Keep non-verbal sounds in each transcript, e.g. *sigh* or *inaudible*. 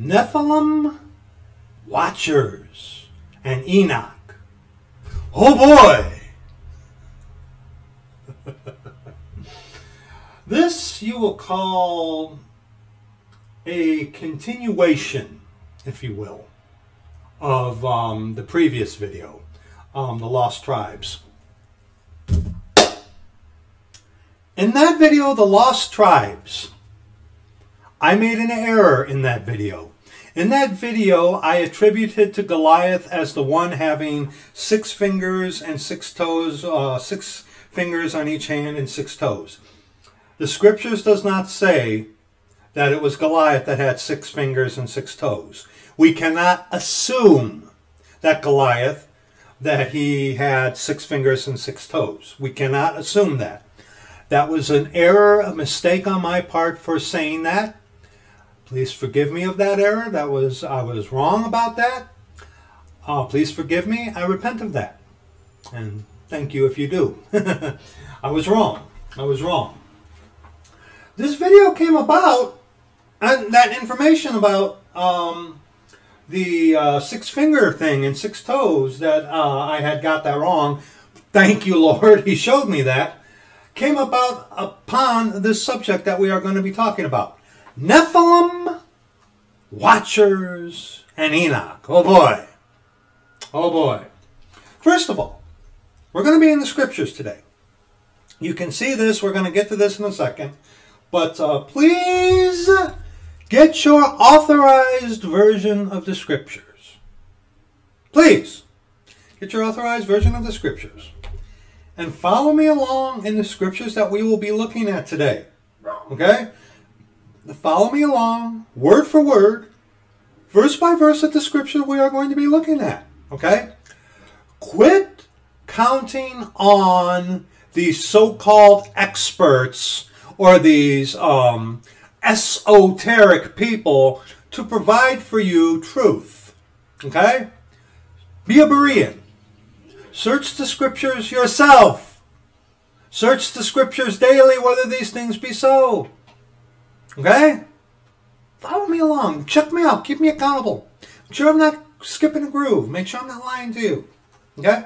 Nephilim, Watchers, and Enoch. Oh boy! *laughs* this you will call a continuation, if you will, of um, the previous video, um, the Lost Tribes. In that video, The Lost Tribes, I made an error in that video. In that video, I attributed to Goliath as the one having six fingers and six toes, uh, six fingers on each hand and six toes. The scriptures does not say that it was Goliath that had six fingers and six toes. We cannot assume that Goliath that he had six fingers and six toes. We cannot assume that. That was an error, a mistake on my part for saying that. Please forgive me of that error. That was I was wrong about that. Uh, please forgive me. I repent of that. And thank you if you do. *laughs* I was wrong. I was wrong. This video came about, and that information about um, the uh, six finger thing and six toes that uh, I had got that wrong. Thank you, *laughs* Lord. He showed me that. Came about upon this subject that we are going to be talking about. Nephilim, Watchers, and Enoch. Oh boy. Oh boy. First of all, we're going to be in the scriptures today. You can see this. We're going to get to this in a second. But uh, please get your authorized version of the scriptures. Please get your authorized version of the scriptures. And follow me along in the scriptures that we will be looking at today. Okay? Follow me along, word for word, verse by verse at the scripture we are going to be looking at. Okay? Quit counting on these so called experts or these um, esoteric people to provide for you truth. Okay? Be a Berean. Search the scriptures yourself. Search the scriptures daily whether these things be so. Okay? Follow me along. Check me out. Keep me accountable. Make sure I'm not skipping a groove. Make sure I'm not lying to you. Okay?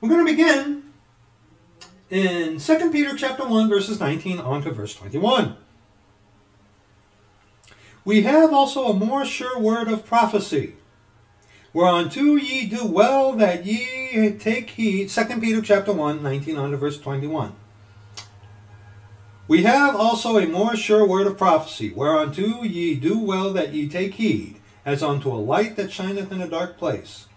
We're going to begin in 2 Peter chapter 1 verses 19 on to verse 21. We have also a more sure word of prophecy, whereunto ye do well that ye take heed. 2 Peter chapter 1, 19 on to verse 21. We have also a more sure word of prophecy, whereunto ye do well that ye take heed, as unto a light that shineth in a dark place,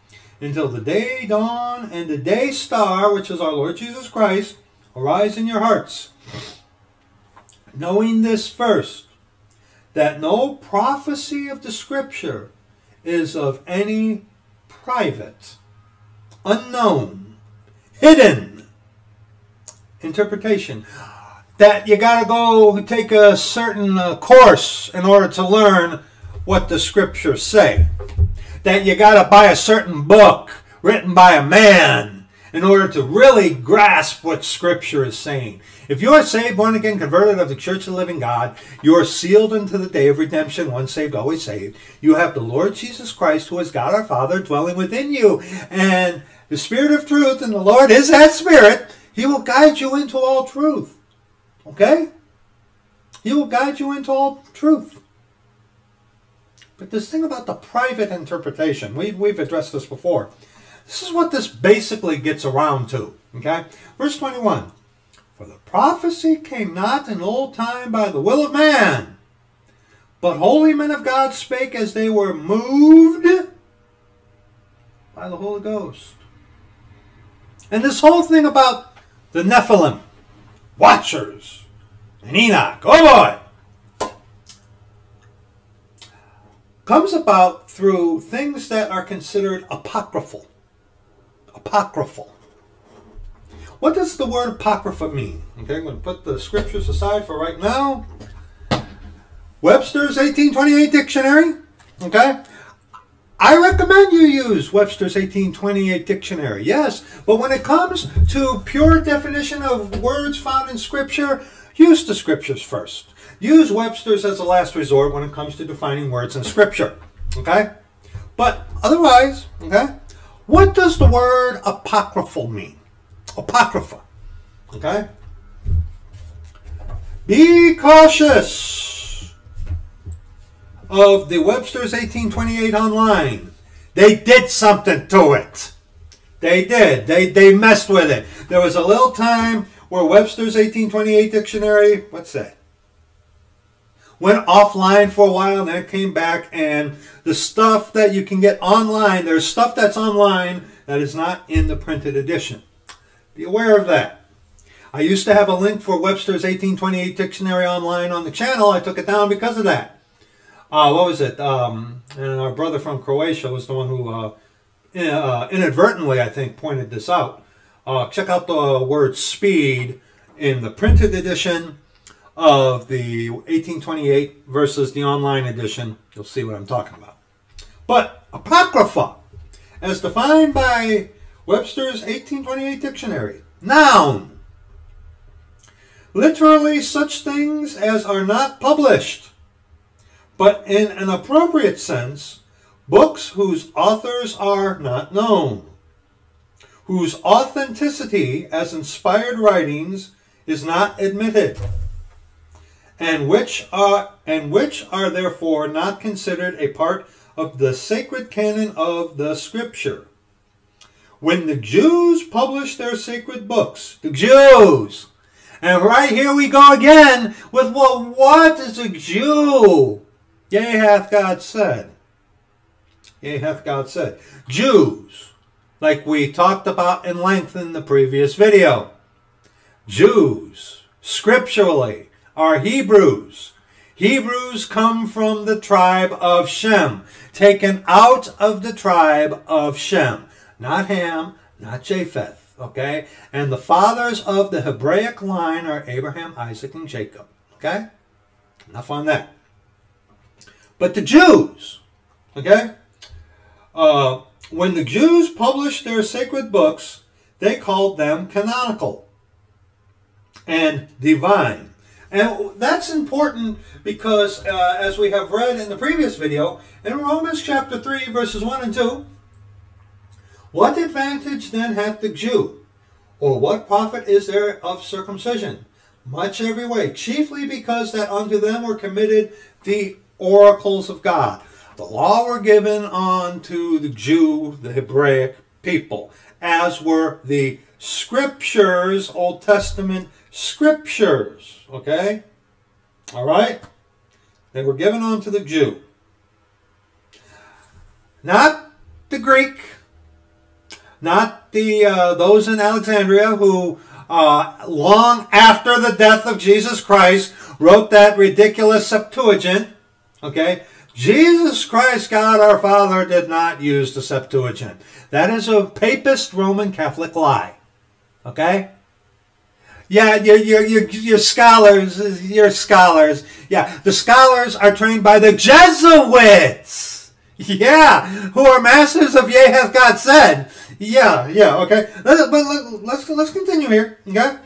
until the day dawn and the day star, which is our Lord Jesus Christ, arise in your hearts. Knowing this first, that no prophecy of the Scripture is of any private, unknown, hidden interpretation that you got to go take a certain uh, course in order to learn what the scriptures say. That you got to buy a certain book written by a man in order to really grasp what scripture is saying. If you are saved, born again, converted of the church of the living God, you are sealed into the day of redemption, once saved, always saved. You have the Lord Jesus Christ, who is God our Father, dwelling within you. And the Spirit of truth, and the Lord is that Spirit, He will guide you into all truth. Okay? He will guide you into all truth. But this thing about the private interpretation, we've, we've addressed this before. This is what this basically gets around to. Okay? Verse 21. For the prophecy came not in old time by the will of man, but holy men of God spake as they were moved by the Holy Ghost. And this whole thing about the Nephilim, Watchers, and Enoch. Oh boy! Comes about through things that are considered apocryphal. Apocryphal. What does the word apocrypha mean? Okay, I'm going to put the scriptures aside for right now. Webster's 1828 dictionary. Okay, I recommend you use Webster's 1828 dictionary, yes, but when it comes to pure definition of words found in Scripture, use the scriptures first. Use Webster's as a last resort when it comes to defining words in scripture. Okay? But otherwise, okay, what does the word apocryphal mean? Apocrypha. Okay? Be cautious of the Webster's 1828 online. They did something to it. They did. They they messed with it. There was a little time where Webster's 1828 dictionary, what's that? Went offline for a while, then it came back, and the stuff that you can get online, there's stuff that's online that is not in the printed edition. Be aware of that. I used to have a link for Webster's 1828 dictionary online on the channel. I took it down because of that. Uh, what was it? Um, and our brother from Croatia was the one who uh, uh, inadvertently, I think, pointed this out. Uh, check out the word speed in the printed edition of the 1828 versus the online edition. You'll see what I'm talking about. But Apocrypha, as defined by Webster's 1828 dictionary, noun. Literally such things as are not published, but in an appropriate sense, books whose authors are not known whose authenticity as inspired writings is not admitted, and which are and which are therefore not considered a part of the sacred canon of the scripture. When the Jews published their sacred books, the Jews, and right here we go again with well, what is a Jew? Yea, hath God said. Yea, hath God said. Jews like we talked about in length in the previous video. Jews, scripturally, are Hebrews. Hebrews come from the tribe of Shem, taken out of the tribe of Shem. Not Ham, not Japheth, okay? And the fathers of the Hebraic line are Abraham, Isaac, and Jacob, okay? Enough on that. But the Jews, okay? Uh, when the Jews published their sacred books, they called them canonical and divine. And that's important because, uh, as we have read in the previous video, in Romans chapter 3, verses 1 and 2, what advantage then hath the Jew? Or what profit is there of circumcision? Much every way, chiefly because that unto them were committed the oracles of God. The law were given unto the Jew, the Hebraic people, as were the scriptures, Old Testament scriptures. Okay? All right? They were given unto the Jew. Not the Greek, not the uh, those in Alexandria who, uh, long after the death of Jesus Christ, wrote that ridiculous Septuagint. Okay, Jesus Christ, God our Father, did not use the Septuagint. That is a papist Roman Catholic lie. Okay? Yeah, your, your, your, your scholars, your scholars, yeah, the scholars are trained by the Jesuits. Yeah, who are masters of Yea hath God said. Yeah, yeah, okay. Let's, but let's, let's continue here, okay?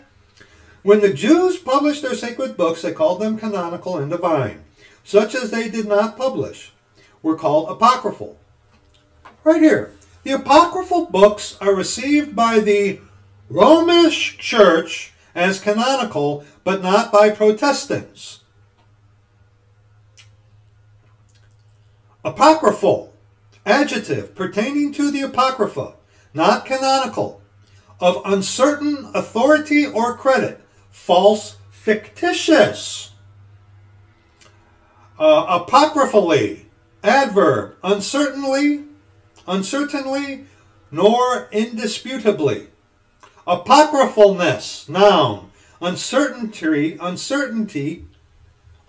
When the Jews published their sacred books, they called them canonical and divine such as they did not publish, were called apocryphal. Right here. The apocryphal books are received by the Romish Church as canonical, but not by Protestants. Apocryphal, adjective pertaining to the Apocrypha, not canonical, of uncertain authority or credit, false, fictitious. Uh, apocryphally, adverb, uncertainly, uncertainly, nor indisputably. Apocryphalness, noun, uncertainty, uncertainty,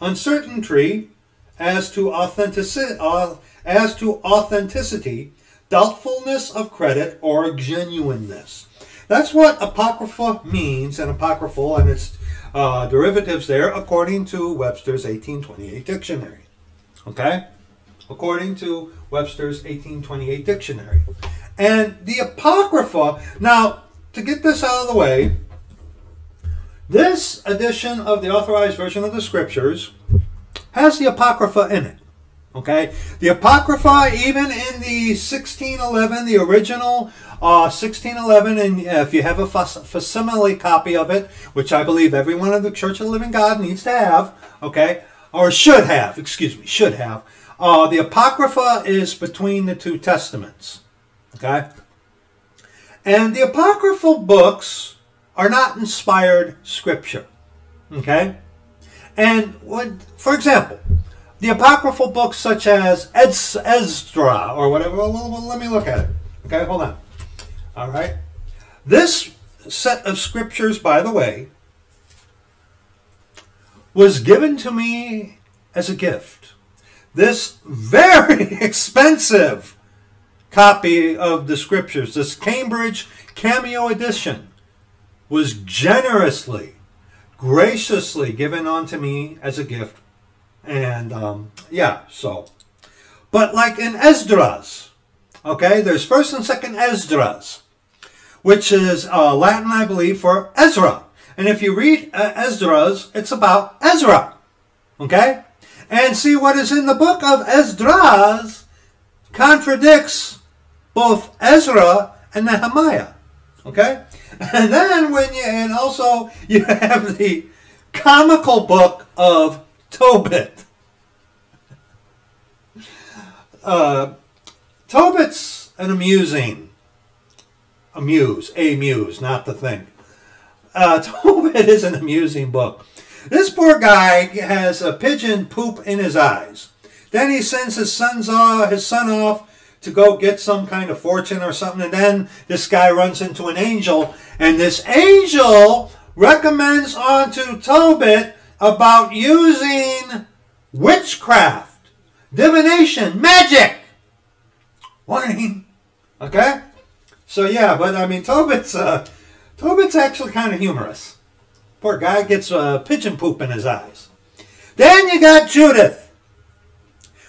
uncertainty as to authenticity, uh, as to authenticity, doubtfulness of credit or genuineness. That's what apocrypha means, and apocryphal, and its uh, derivatives there according to Webster's 1828 dictionary. Okay? According to Webster's 1828 dictionary. And the Apocrypha, now, to get this out of the way, This edition of the authorized version of the scriptures has the Apocrypha in it. Okay? The Apocrypha, even in the 1611, the original uh, 1611, and if you have a facsimile copy of it, which I believe everyone in the Church of the Living God needs to have, okay, or should have, excuse me, should have, uh, the Apocrypha is between the two testaments, okay? And the Apocryphal books are not inspired scripture, okay? And, what, for example, the apocryphal books such as Esdra or whatever. Well, well, let me look at it. Okay, hold on. All right. This set of scriptures, by the way, was given to me as a gift. This very *laughs* expensive copy of the scriptures, this Cambridge Cameo edition, was generously, graciously given unto me as a gift and um, yeah, so. But like in Esdras, okay, there's first and second Esdras, which is uh, Latin, I believe, for Ezra. And if you read uh, Esdras, it's about Ezra, okay? And see what is in the book of Esdras contradicts both Ezra and Nehemiah, okay? *laughs* And then when you, and also *laughs* you have the comical book of Tobit. Uh, Tobit's an amusing, amuse, a muse, not the thing. Uh, *laughs* Tobit is an amusing book. This poor guy has a pigeon poop in his eyes. Then he sends his sons off, his son off to go get some kind of fortune or something, and then this guy runs into an angel, and this angel recommends onto Tobit about using witchcraft, divination, magic. Warning. Okay? So yeah, but I mean Tobit's uh, Tobit's actually kind of humorous. Poor guy gets uh, pigeon poop in his eyes. Then you got Judith,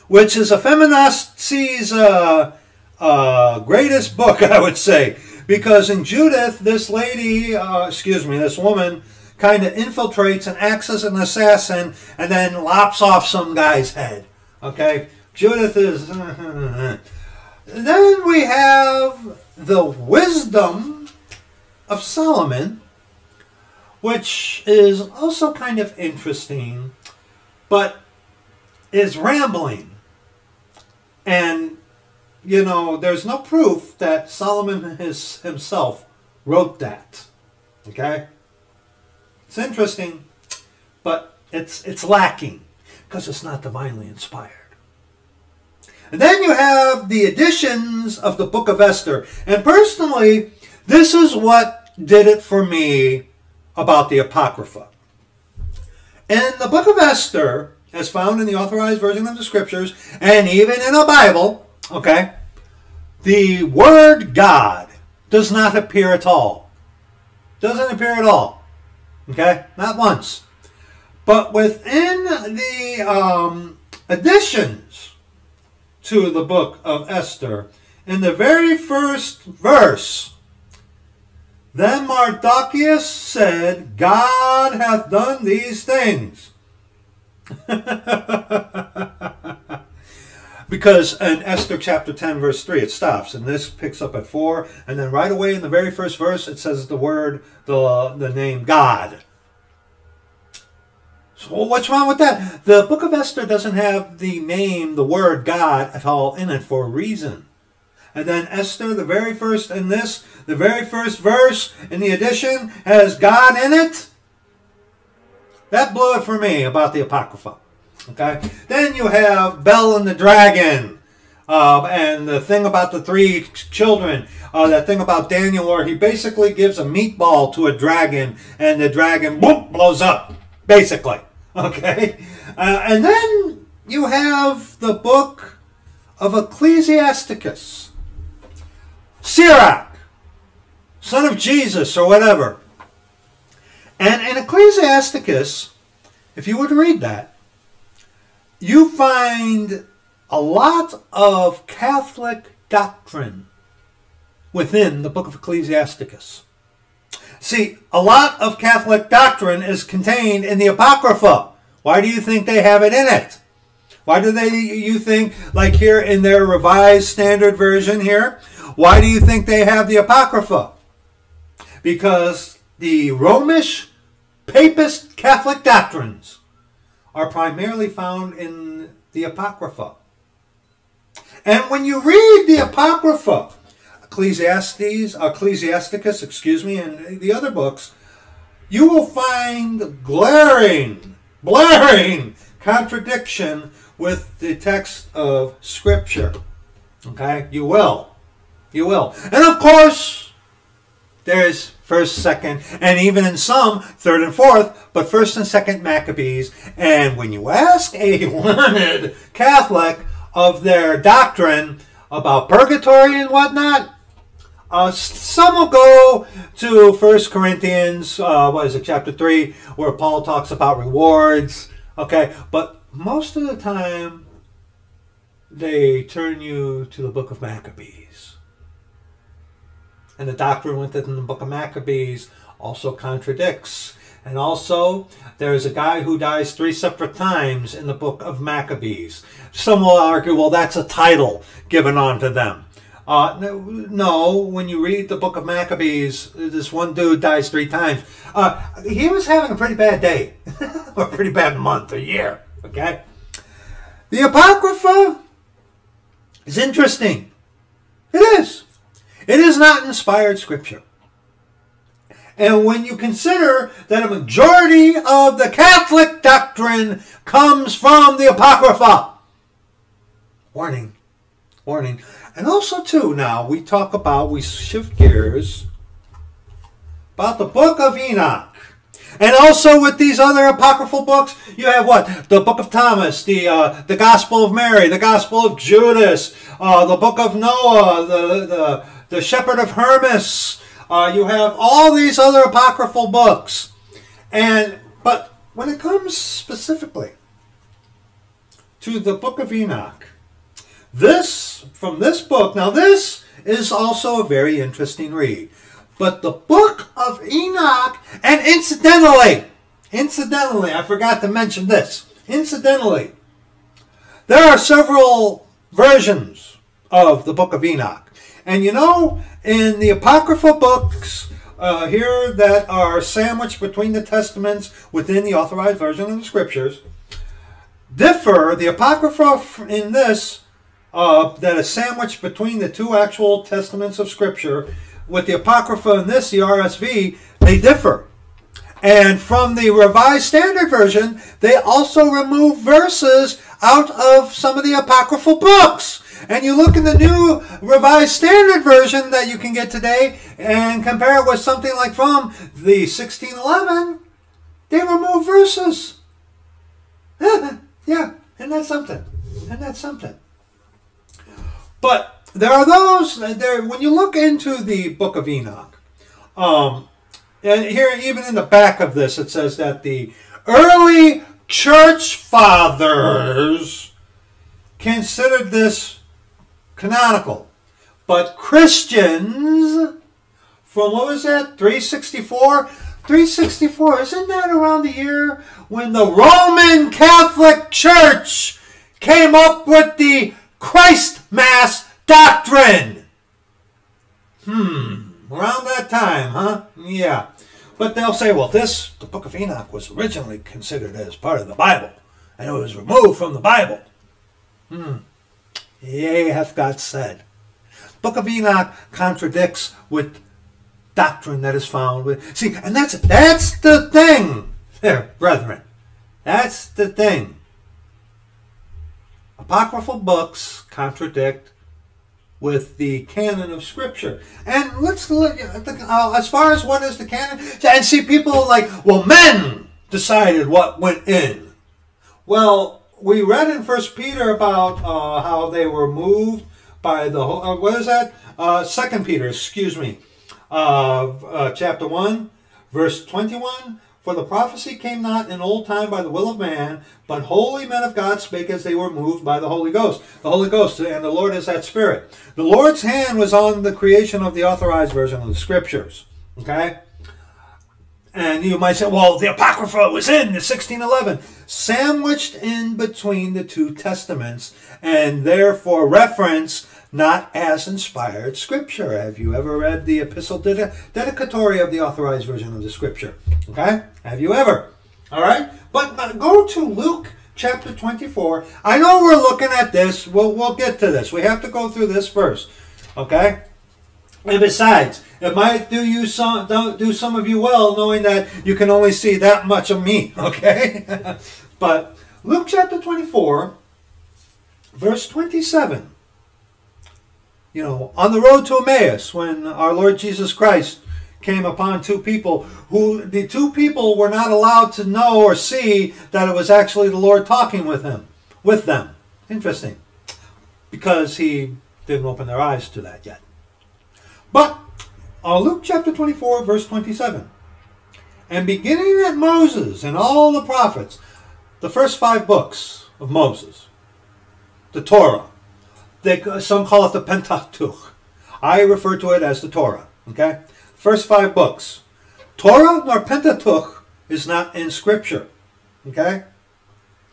which is a feminist's uh, uh, greatest book, *laughs* I would say, because in Judith, this lady, uh, excuse me, this woman kind of infiltrates and acts as an assassin and then lops off some guy's head. Okay? Judith is. *laughs* then we have the wisdom of Solomon, which is also kind of interesting, but is rambling. And, you know, there's no proof that Solomon his, himself wrote that. Okay? It's interesting, but it's it's lacking because it's not divinely inspired. And then you have the editions of the Book of Esther. And personally, this is what did it for me about the Apocrypha. In the Book of Esther, as found in the authorized version of the Scriptures, and even in a Bible, okay, the word God does not appear at all. Doesn't appear at all. Okay? Not once. But within the um, additions to the book of Esther, in the very first verse, then Mardocheus said, God hath done these things. *laughs* because in Esther chapter 10, verse 3, it stops, and this picks up at 4, and then right away in the very first verse, it says the word, the, the name God. So what's wrong with that? The book of Esther doesn't have the name, the word God at all in it for a reason. And then Esther, the very first in this, the very first verse in the edition has God in it. That blew it for me about the Apocrypha. Okay. Then you have Bel and the Dragon. Uh, and the thing about the three children, uh, that thing about Daniel, where he basically gives a meatball to a dragon, and the dragon boom, blows up, basically. Okay? Uh, and then you have the book of Ecclesiasticus. Sirach, son of Jesus, or whatever. And in Ecclesiasticus, if you to read that, you find a lot of Catholic doctrine within the book of Ecclesiasticus. See, a lot of Catholic doctrine is contained in the Apocrypha. Why do you think they have it in it? Why do they, you think, like here in their revised standard version here, why do you think they have the Apocrypha? Because the Romish papist Catholic doctrines are primarily found in the Apocrypha. And when you read the Apocrypha, Ecclesiastes, Ecclesiasticus, excuse me, and the other books, you will find glaring, blaring contradiction with the text of Scripture. Okay? You will. You will. And of course, there's first, second, and even in some, third and fourth, but first and second Maccabees. And when you ask a *laughs* learned Catholic of their doctrine about purgatory and whatnot, uh, some will go to First Corinthians, uh, what is it, chapter 3, where Paul talks about rewards. Okay, but most of the time, they turn you to the book of Maccabees. And the doctrine within the book of Maccabees also contradicts. And also, there's a guy who dies three separate times in the book of Maccabees. Some will argue, well, that's a title given on to them. Uh, no, when you read the book of Maccabees, this one dude dies three times. Uh, he was having a pretty bad day, *laughs* or a pretty bad month or year. Okay? The Apocrypha is interesting. It is. It is not inspired scripture. And when you consider that a majority of the Catholic doctrine comes from the Apocrypha, warning, warning. And also, too, now we talk about, we shift gears about the book of Enoch. And also with these other apocryphal books, you have what? The Book of Thomas, the uh, the Gospel of Mary, the Gospel of Judas, uh, the Book of Noah, the the, the Shepherd of Hermas. Uh, you have all these other apocryphal books, and but when it comes specifically to the Book of Enoch, this from this book. Now this is also a very interesting read. But the book of Enoch, and incidentally, incidentally, I forgot to mention this. Incidentally, there are several versions of the book of Enoch. And you know, in the Apocryphal books uh, here that are sandwiched between the Testaments within the authorized version of the Scriptures, differ, the Apocrypha in this, uh, that is sandwiched between the two actual Testaments of Scripture, with the Apocrypha and this, the RSV, they differ. And from the Revised Standard Version, they also remove verses out of some of the Apocryphal books. And you look in the new Revised Standard Version that you can get today and compare it with something like from the 1611, they remove verses. *laughs* yeah, and that's something. And that's something. But there are those there when you look into the book of enoch um, and here even in the back of this it says that the early church fathers considered this canonical. But christians from what was that 364 364 isn't that around the year when the roman catholic church came up with the christ mass doctrine. Hmm, around that time, huh? Yeah. But they'll say, well, this, the book of Enoch, was originally considered as part of the Bible, and it was removed from the Bible. Hmm. Yea, hath God said. Book of Enoch contradicts with doctrine that is found with. See, and that's that's the thing, there, brethren. That's the thing. Apocryphal books contradict with the canon of Scripture. And let's look uh, as far as what is the canon, and see people like, well, men decided what went in. Well, we read in First Peter about uh, how they were moved by the uh, what is that? Uh, Second Peter, excuse me, uh, uh, chapter one, verse twenty-one. For the prophecy came not in old time by the will of man, but holy men of God spake as they were moved by the Holy Ghost. The Holy Ghost, and the Lord is that Spirit. The Lord's hand was on the creation of the authorized version of the Scriptures. Okay? And you might say, well, the Apocrypha was in the 1611, sandwiched in between the two testaments, and therefore reference not as inspired scripture. Have you ever read the epistle dedicatory of the authorized version of the scripture? Okay? Have you ever? All right? But go to Luke chapter 24. I know we're looking at this. We'll, we'll get to this. We have to go through this first. Okay? And besides, it might do you some don't do some of you well knowing that you can only see that much of me, *laughs* okay? *laughs* but Luke chapter 24 verse 27. You know, on the road to Emmaus when our Lord Jesus Christ came upon two people who the two people were not allowed to know or see that it was actually the Lord talking with him with them. Interesting. Because he didn't open their eyes to that yet. But uh, Luke chapter 24, verse 27. And beginning at Moses and all the prophets, the first five books of Moses, the Torah, they, some call it the Pentateuch. I refer to it as the Torah. Okay? First five books. Torah nor Pentateuch is not in Scripture. Okay?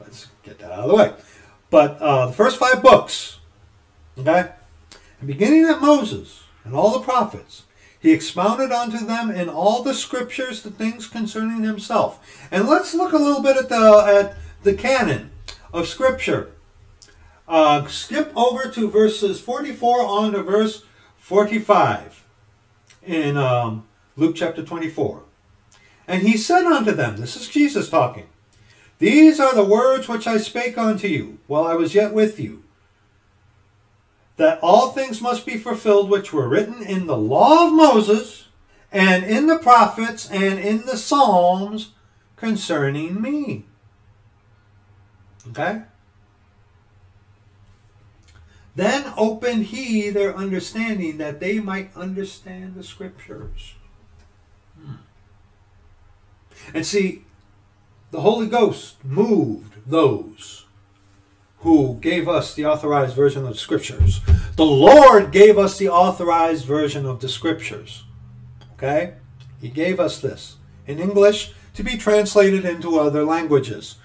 Let's get that out of the way. But uh, the first five books, okay? And beginning at Moses, and all the prophets. He expounded unto them in all the scriptures the things concerning himself. And let's look a little bit at the at the canon of scripture. Uh, skip over to verses 44 on to verse 45 in um, Luke chapter 24. And he said unto them, This is Jesus talking, These are the words which I spake unto you while I was yet with you that all things must be fulfilled which were written in the law of Moses and in the prophets and in the Psalms concerning me. Okay? Then opened he their understanding that they might understand the scriptures. Hmm. And see, the Holy Ghost moved those who gave us the authorized version of the scriptures. The Lord gave us the authorized version of the scriptures. Okay? He gave us this in English to be translated into other languages.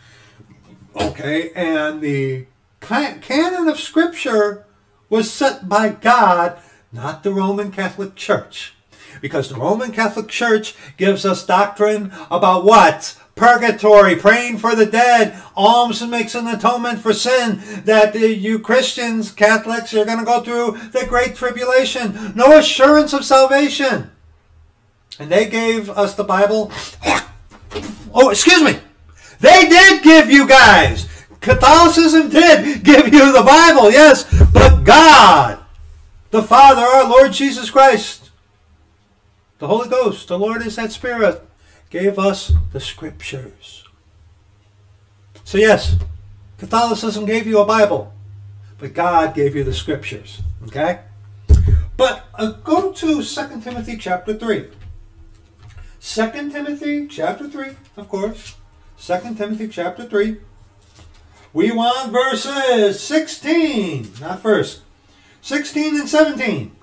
Okay? And the canon of scripture was set by God, not the Roman Catholic Church. Because the Roman Catholic Church gives us doctrine about what? purgatory, praying for the dead, alms makes an atonement for sin, that you Christians, Catholics, you're going to go through the great tribulation. No assurance of salvation. And they gave us the Bible. *coughs* Oh, excuse me. They did give you guys. Catholicism did give you the Bible, yes, but God, the Father, our Lord Jesus Christ, the Holy Ghost, the Lord is that Spirit gave us the scriptures. So, yes, Catholicism gave you a Bible, but God gave you the scriptures. Okay? But uh, go to 2 Timothy chapter 3. 2 Timothy chapter 3, of course. 2 Timothy chapter 3. We want verses 16, not first, 16 and 17.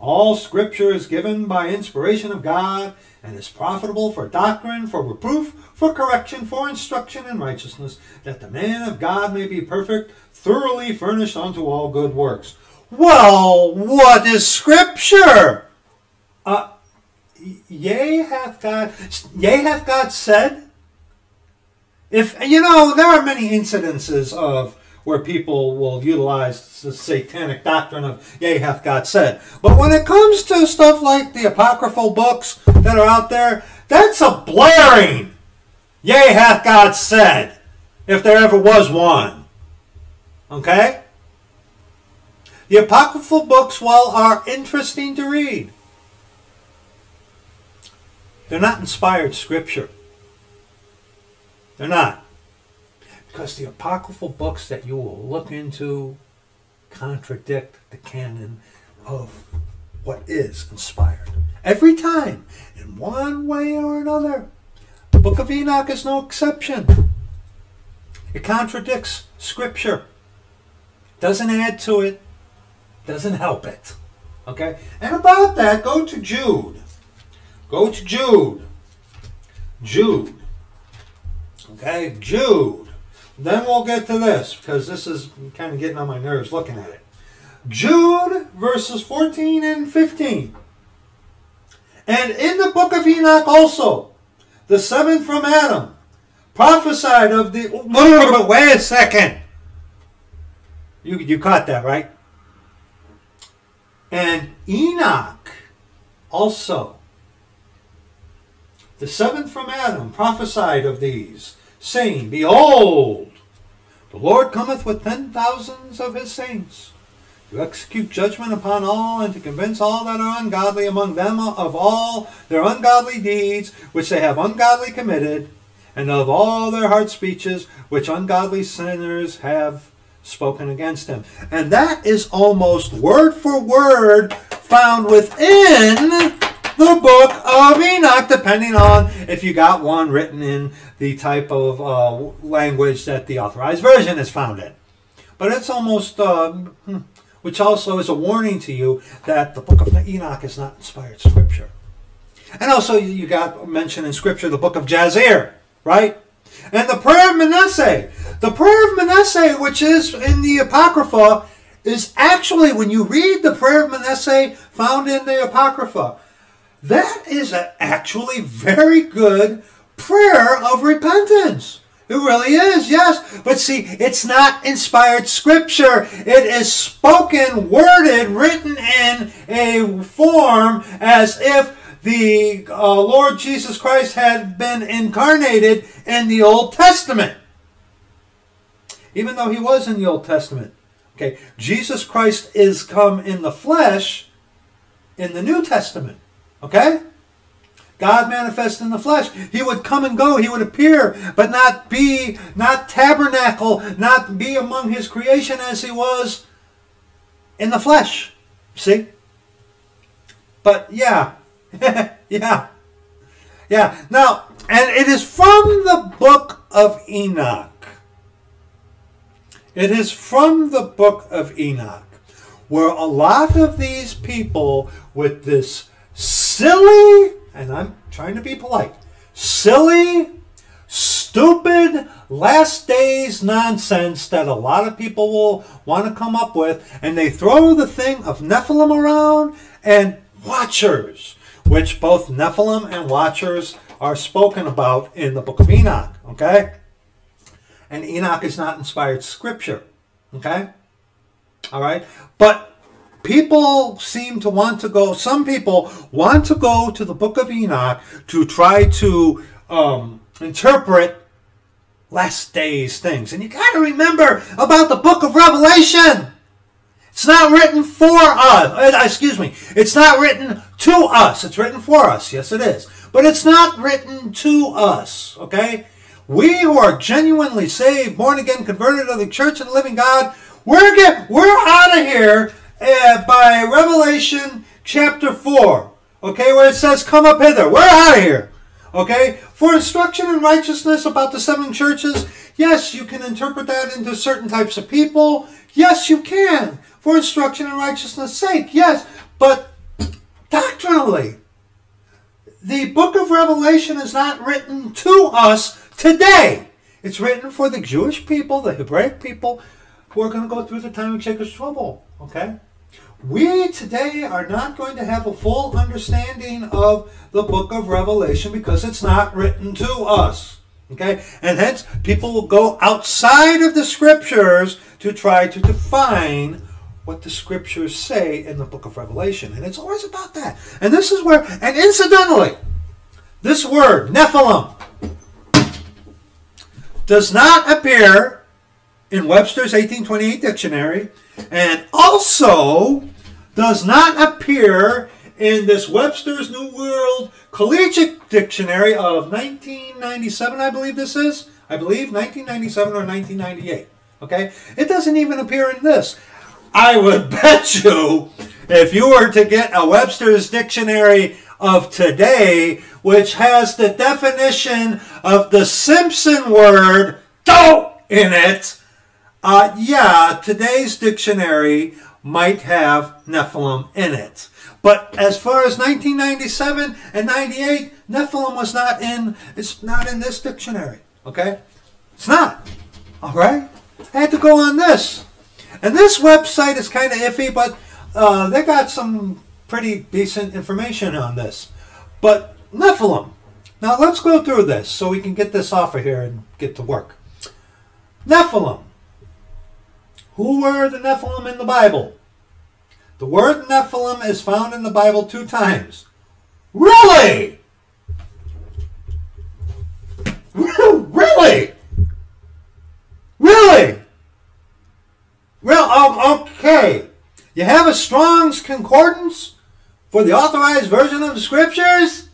All scripture is given by inspiration of God and is profitable for doctrine, for reproof, for correction, for instruction in righteousness, that the man of God may be perfect, thoroughly furnished unto all good works. Well, what is Scripture? Uh, yea hath God, yea hath God said. If you know, there are many incidences of where people will utilize the satanic doctrine of yea hath God said. But when it comes to stuff like the apocryphal books that are out there, that's a blaring yea hath God said, if there ever was one. Okay? The apocryphal books, while are interesting to read, they're not inspired scripture. They're not. Because the apocryphal books that you will look into contradict the canon of what is inspired. Every time, in one way or another. The book of Enoch is no exception. It contradicts Scripture. Doesn't add to it. Doesn't help it. Okay? And about that, go to Jude. Go to Jude. Jude. Okay, Jude. Then we'll get to this because this is kind of getting on my nerves looking at it. Jude verses 14 and 15. And in the book of Enoch also, the seventh from Adam, prophesied of the. *laughs* Wait a second. You, you caught that, right? And Enoch also, the seventh from Adam, prophesied of these, saying, Behold, the Lord cometh with ten thousands of his saints to execute judgment upon all and to convince all that are ungodly among them of all their ungodly deeds which they have ungodly committed, and of all their hard speeches which ungodly sinners have spoken against him. And that is almost word for word found within the book of Enoch, depending on if you got one written in the type of uh, language that the authorized version is found in. But it's almost, uh, which also is a warning to you that the book of Enoch is not inspired scripture. And also, you got mentioned in scripture the book of Jasher, right? And the prayer of Manasseh. The prayer of Manasseh, which is in the Apocrypha, is actually, when you read the prayer of Manasseh found in the Apocrypha, that is actually very good prayer of repentance. It really is, yes. But see, it's not inspired scripture. It is spoken, worded, written in a form as if the uh, Lord Jesus Christ had been incarnated in the Old Testament. Even though he was in the Old Testament. Okay, Jesus Christ is come in the flesh in the New Testament. Okay? God manifest in the flesh. He would come and go. He would appear, but not be, not tabernacle, not be among his creation as he was in the flesh. See? But yeah, *laughs* yeah. Yeah. Now, and it is from the book of Enoch. It is from the book of Enoch where a lot of these people with this silly, and I'm trying to be polite, silly, stupid last days nonsense that a lot of people will want to come up with, and they throw the thing of Nephilim around and watchers, which both Nephilim and watchers are spoken about in the book of Enoch, okay? And Enoch is not inspired scripture, okay? All right? But people seem to want to go, some people want to go to the book of Enoch to try to um, interpret last days things. And you got to remember about the book of Revelation. It's not written for us. Uh, excuse me. It's not written to us. It's written for us. Yes, it is. But it's not written to us. Okay? We who are genuinely saved, born again, converted to the church and living God, we're get, we're out of here uh, by Revelation chapter 4. Okay, where it says, Come up hither. We're out of here. Okay? For instruction in righteousness about the seven churches, yes, you can interpret that into certain types of people. Yes, you can for instruction in righteousness' sake, yes, but doctrinally, the book of Revelation is not written to us today. It's written for the Jewish people, the Hebraic people, who are going to go through the time of Jacob's trouble. Okay? We today are not going to have a full understanding of the book of Revelation because it's not written to us. Okay? And hence, people will go outside of the scriptures to try to define what the scriptures say in the book of Revelation. And it's always about that. And this is where, and incidentally, this word, Nephilim, does not appear in Webster's 1828 dictionary and also does not appear in this Webster's New World Collegiate Dictionary of 1997, I believe this is. I believe 1997 or 1998. Okay? It doesn't even appear in this. I would *laughs* bet you if you were to get a Webster's Dictionary of today, which has the definition of the Simpson word "don't" in it, uh, yeah, today's dictionary might have Nephilim in it. But as far as 1997 and 98, Nephilim was not in. It's not in this dictionary. Okay, it's not. All right. I had to go on this, and this website is kind of iffy, but uh, they got some pretty decent information on this. But Nephilim. Now let's go through this so we can get this off of here and get to work. Nephilim. Who were the Nephilim in the Bible? The word Nephilim is found in the Bible two times. Really? really? Really? Well, um, okay. You have a Strong's Concordance for the authorized version of the Scriptures?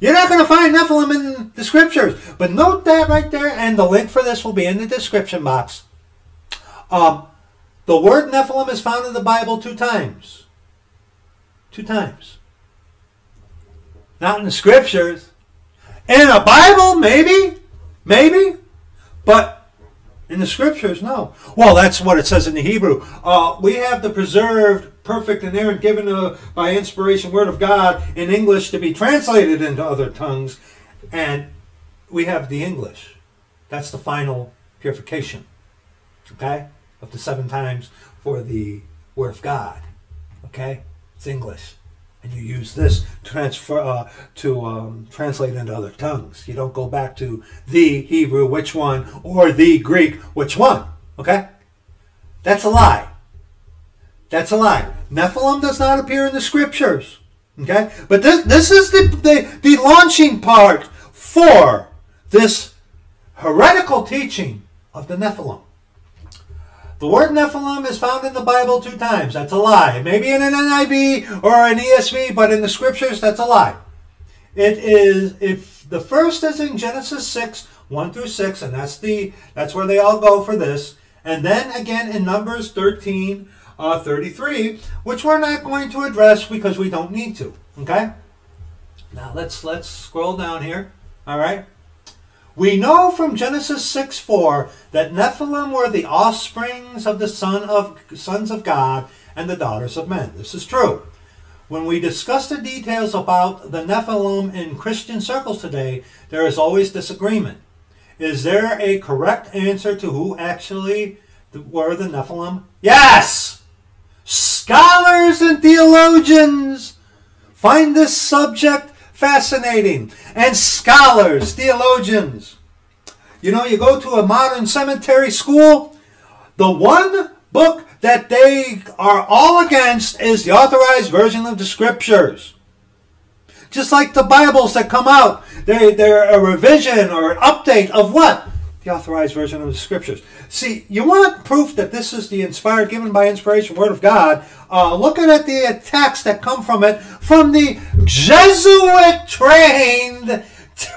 You're not going to find Nephilim in the Scriptures. But note that right there, and the link for this will be in the description box. Um, the word Nephilim is found in the Bible two times. Two times. Not in the scriptures. In a Bible, maybe. Maybe. But in the scriptures, no. Well, that's what it says in the Hebrew. Uh, we have the preserved, perfect, and inerrant, given uh, by inspiration word of God in English to be translated into other tongues. And we have the English. That's the final purification. Okay? Up to seven times for the Word of God. Okay, it's English, and you use this transfer uh, to um, translate into other tongues. You don't go back to the Hebrew, which one, or the Greek, which one. Okay, that's a lie. That's a lie. Nephilim does not appear in the scriptures. Okay, but this this is the the, the launching part for this heretical teaching of the Nephilim. The word Nephilim is found in the Bible two times. That's a lie. Maybe in an NIV or an ESV, but in the scriptures, that's a lie. It is if the first is in Genesis 6, 1 through 6, and that's the that's where they all go for this. And then again in Numbers 13, uh, 33, which we're not going to address because we don't need to. Okay? Now let's let's scroll down here. All right. We know from Genesis 6 4 that Nephilim were the offsprings of the son of, sons of God and the daughters of men. This is true. When we discuss the details about the Nephilim in Christian circles today, there is always disagreement. Is there a correct answer to who actually were the Nephilim? Yes! Scholars and theologians find this subject fascinating. And scholars, theologians. You know, you go to a modern cemetery school, the one book that they are all against is the authorized version of the scriptures. Just like the Bibles that come out, they, they're a revision or an update of what? Authorized version of the scriptures. See, you want proof that this is the inspired, given by inspiration word of God. Uh, looking at the attacks that come from it from the Jesuit trained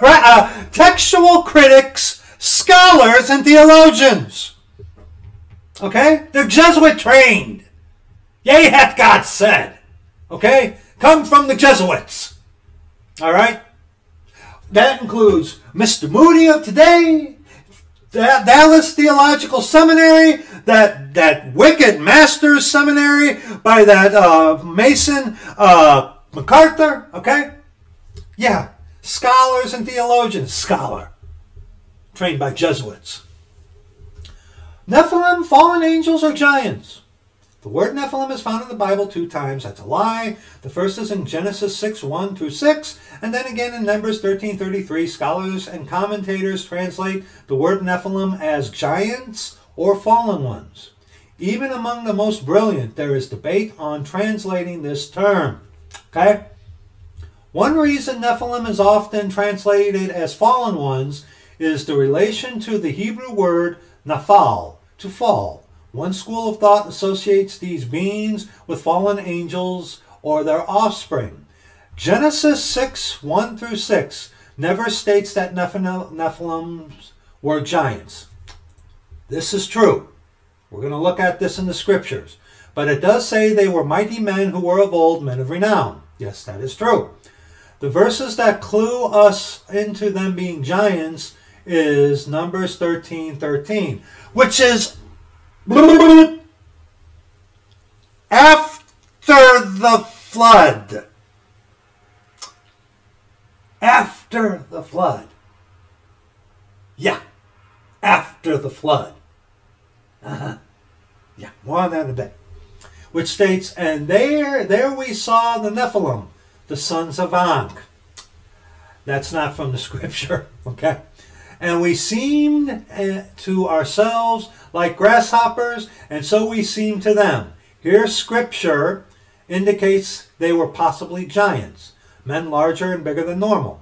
uh, textual critics, scholars, and theologians. Okay? They're Jesuit trained. Yea, hath God said. Okay? Come from the Jesuits. All right? That includes Mr. Moody of today, Dallas Theological Seminary, that that wicked Masters Seminary by that uh, Mason uh, MacArthur. Okay, yeah, scholars and theologians. Scholar, trained by Jesuits. Nephilim, fallen angels, or giants. The word Nephilim is found in the Bible two times. That's a lie. The first is in Genesis 6, 1 through 6, and then again in Numbers 13, 33. Scholars and commentators translate the word Nephilim as giants or fallen ones. Even among the most brilliant, there is debate on translating this term. Okay? One reason Nephilim is often translated as fallen ones is the relation to the Hebrew word nafal, to fall one school of thought associates these beings with fallen angels or their offspring. Genesis 6 1 through 6 never states that Nephilim were giants. This is true. We're going to look at this in the scriptures. But it does say they were mighty men who were of old, men of renown. Yes, that is true. The verses that clue us into them being giants is Numbers 13 13, which is after the flood. After the flood. Yeah, after the flood. Uh-huh. Yeah, more on that in a bit. Which states, and there, there we saw the Nephilim, the sons of Anak. That's not from the *laughs* scripture, okay? And we seemed uh, to ourselves like grasshoppers, and so we seemed to them. Here, scripture indicates they were possibly giants, men larger and bigger than normal.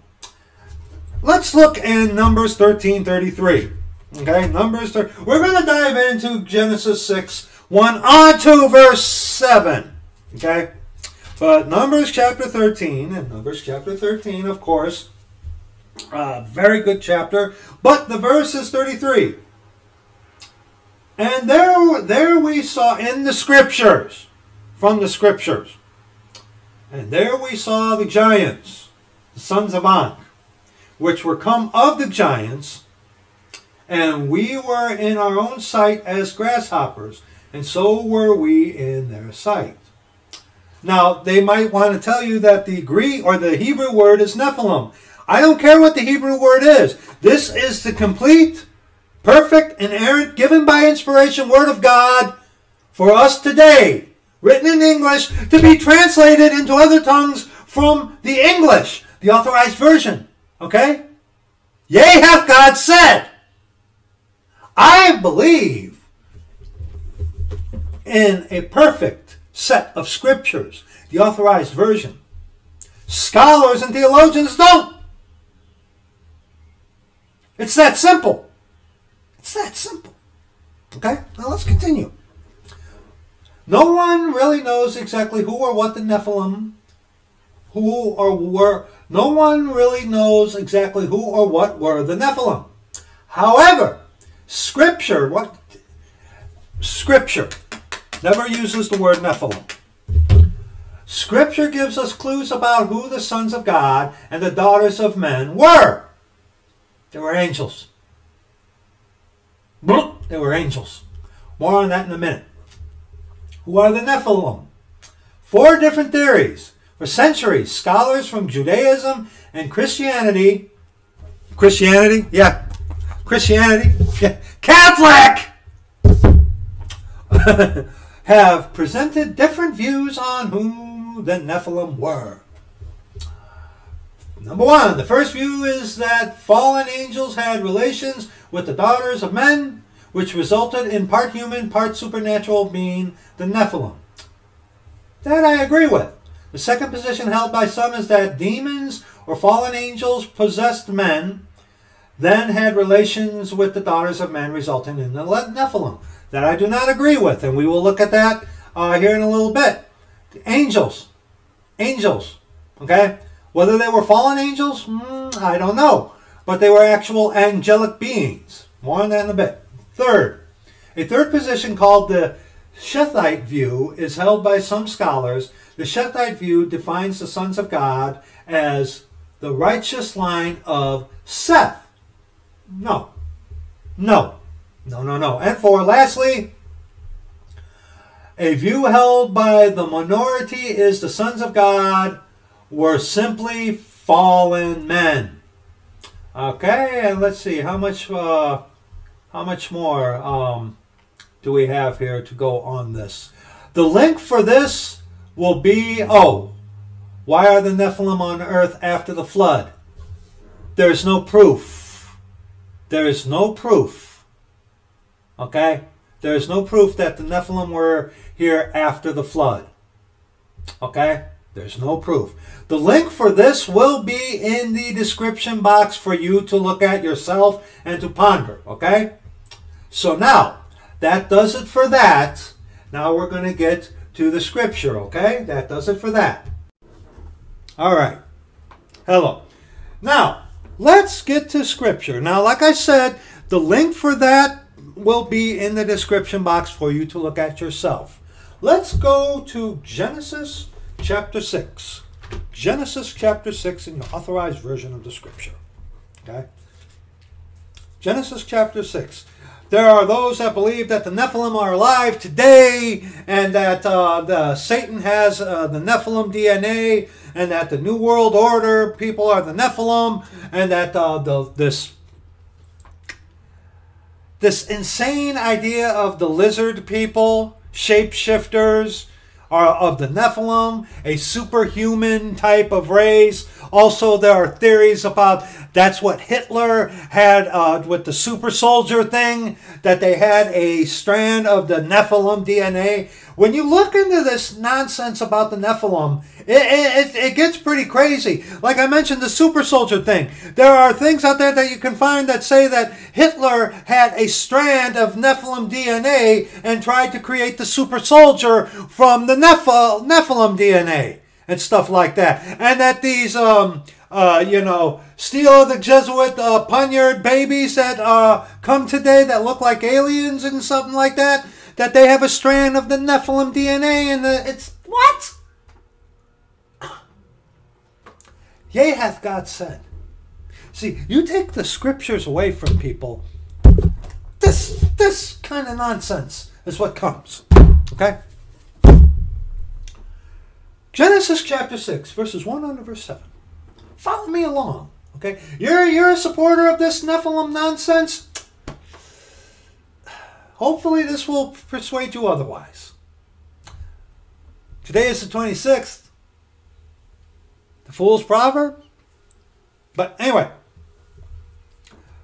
Let's look in Numbers 13:33. Okay, Numbers. 13. We're going to dive into Genesis 6, 1 on to verse 7. Okay, but Numbers chapter 13 and Numbers chapter 13, of course, uh, very good chapter. But the verse is 33. And there, there we saw in the scriptures, from the scriptures, and there we saw the giants, the sons of Anak, which were come of the giants, and we were in our own sight as grasshoppers, and so were we in their sight. Now, they might want to tell you that the Greek or the Hebrew word is Nephilim. I don't care what the Hebrew word is. This is the complete perfect, inerrant, given by inspiration Word of God for us today, written in English, to be translated into other tongues from the English, the authorized version. Okay? Yea, hath God said. I believe in a perfect set of scriptures, the authorized version. Scholars and theologians don't. It's that simple. It's that simple. Okay, now let's continue. No one really knows exactly who or what the Nephilim, who or were, no one really knows exactly who or what were the Nephilim. However, Scripture, what Scripture never uses the word Nephilim. Scripture gives us clues about who the sons of God and the daughters of men were. They were angels. They were angels. More on that in a minute. Who are the Nephilim? Four different theories. For centuries, scholars from Judaism and Christianity, Christianity, yeah, Christianity, yeah, Catholic, *laughs* have presented different views on who the Nephilim were. Number one, the first view is that fallen angels had relations with the daughters of men, which resulted in part human, part supernatural being the Nephilim. That I agree with. The second position held by some is that demons or fallen angels possessed men, then had relations with the daughters of men, resulting in the Nephilim. That I do not agree with, and we will look at that uh, here in a little bit. The angels. Angels. Okay? Whether they were fallen angels, mm, I don't know. But they were actual angelic beings. More on that in a bit. Third, a third position called the Sethite view is held by some scholars. The Sethite view defines the sons of God as the righteous line of Seth. No. No. No, no, no. And four, lastly, a view held by the minority is the sons of God were simply fallen men. Okay, and let's see how much uh, how much more um, do we have here to go on this. The link for this will be oh, why are the Nephilim on earth after the flood? There's no proof. There's no proof. Okay? There's no proof that the Nephilim were here after the flood. Okay? There's no proof. The link for this will be in the description box for you to look at yourself and to ponder, okay? So now, that does it for that. Now we're going to get to the scripture, okay? That does it for that. All right. Hello. Now, let's get to scripture. Now, like I said, the link for that will be in the description box for you to look at yourself. Let's go to Genesis chapter 6. Genesis chapter 6 in your authorized version of the scripture. Okay? Genesis chapter 6. there are those that believe that the Nephilim are alive today, and that uh, the Satan has uh, the Nephilim DNA, and that the New World Order people are the Nephilim, and that uh, the this this insane idea of the lizard people, shapeshifters, are of the Nephilim, a superhuman type of race. Also, there are theories about that's what Hitler had uh, with the super soldier thing, that they had a strand of the Nephilim DNA. When you look into this nonsense about the Nephilim, it, it, it gets pretty crazy. Like I mentioned, the super soldier thing. There are things out there that you can find that say that Hitler had a strand of Nephilim DNA and tried to create the super soldier from the Neph- Nephilim DNA and stuff like that. And that these, um, uh, you know, Steele the Jesuit uh, Poniard babies that uh, come today that look like aliens and something like that, that they have a strand of the Nephilim DNA and the, it's what? *clears throat* Yea, hath God said. See, you take the scriptures away from people, this this kind of nonsense is what comes. Okay? Genesis chapter 6, verses 1 on to verse 7. Follow me along. Okay? You're you're a supporter of this Nephilim nonsense. Hopefully this will persuade you otherwise. Today is the 26th. The fool's proverb. But anyway,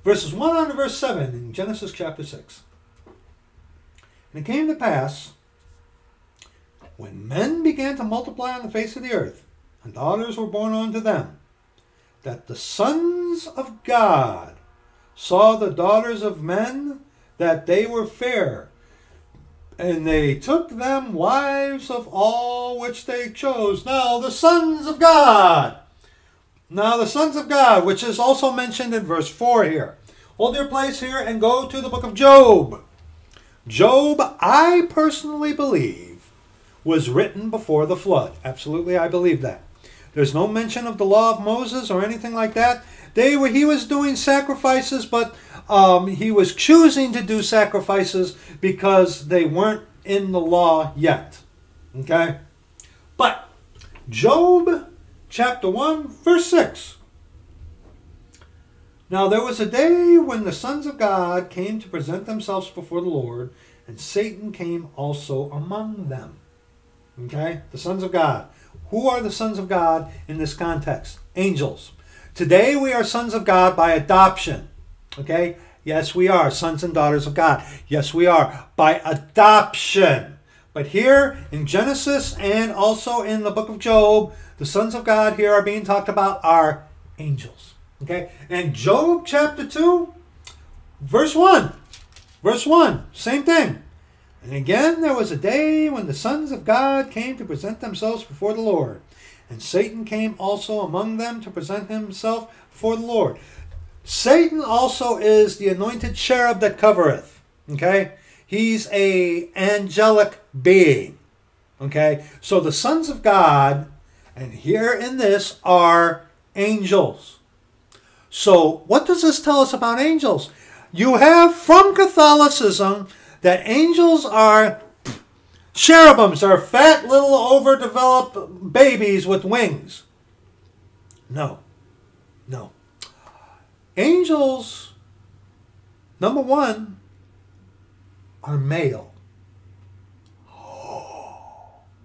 verses 1 on to verse 7 in Genesis chapter 6. And it came to pass, when men began to multiply on the face of the earth, and daughters were born unto them, that the sons of God saw the daughters of men, that they were fair, and they took them wives of all which they chose. Now, the sons of God. Now, the sons of God, which is also mentioned in verse 4 here. Hold your place here and go to the book of Job. Job, I personally believe, was written before the flood. Absolutely, I believe that. There's no mention of the law of Moses or anything like that. They were, he was doing sacrifices, but um, he was choosing to do sacrifices because they weren't in the law yet. Okay? But Job chapter 1, verse 6. Now there was a day when the sons of God came to present themselves before the Lord, and Satan came also among them. Okay? The sons of God. Who are the sons of God in this context? Angels. Today we are sons of God by adoption. Okay? Yes, we are sons and daughters of God. Yes, we are by adoption. But here in Genesis and also in the book of Job, the sons of God here are being talked about are angels. Okay? And Job chapter 2, verse 1. Verse 1, same thing. And again there was a day when the sons of God came to present themselves before the Lord. And Satan came also among them to present himself before the Lord. Satan also is the anointed cherub that covereth. Okay? He's a angelic being. Okay? So the sons of God, and here in this, are angels. So what does this tell us about angels? You have from Catholicism that angels are cherubims, are fat little overdeveloped babies with wings. No. No. Angels, number one, are male.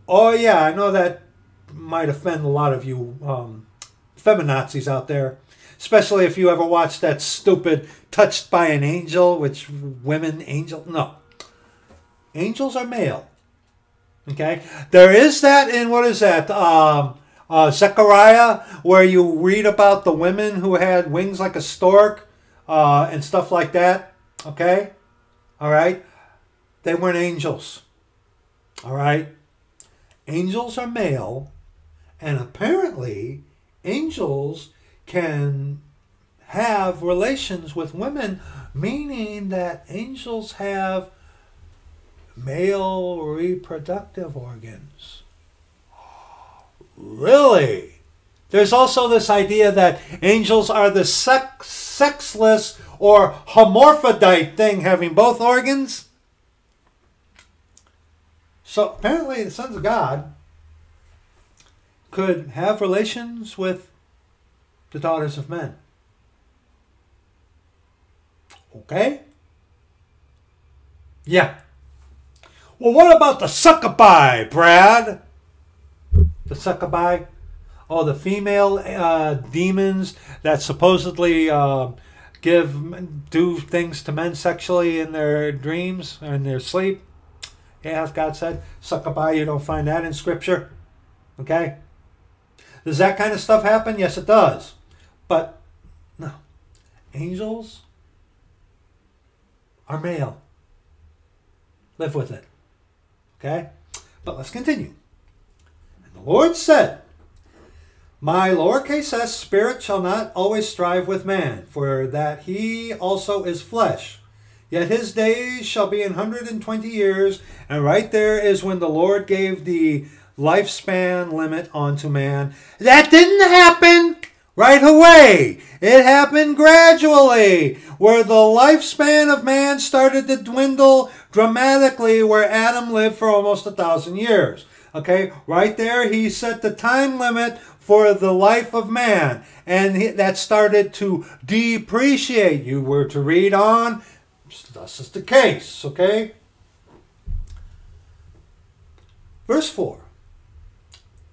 Oh, yeah, I know that might offend a lot of you um, feminazis out there, especially if you ever watched that stupid Touched by an Angel, which women, angel. No. Angels are male. Okay? There is that in, what is that? Um, uh, Zechariah, where you read about the women who had wings like a stork uh, and stuff like that. Okay? All right? They weren't angels. All right? Angels are male, and apparently, angels can have relations with women, meaning that angels have male reproductive organs. Really? There's also this idea that angels are the sex, sexless or hermaphrodite thing, having both organs. So apparently, the sons of God could have relations with the daughters of men. Okay? Yeah. Well, what about the succubi, Brad? The succubi? Oh, the female uh, demons that supposedly uh, give do things to men sexually in their dreams or in their sleep. Yeah, as God said, succubi. You don't find that in Scripture. Okay. Does that kind of stuff happen? Yes, it does. But no, angels are male. Live with it. Okay? But let's continue. Lord said, My lowercase s spirit shall not always strive with man, for that he also is flesh. Yet his days shall be an hundred and twenty years. And right there is when the Lord gave the lifespan limit onto man. That didn't happen right away. It happened gradually, where the lifespan of man started to dwindle dramatically, where Adam lived for almost a thousand years. Okay, right there, he set the time limit for the life of man, and he, that started to depreciate. You were to read on, thus is the case. Okay, verse 4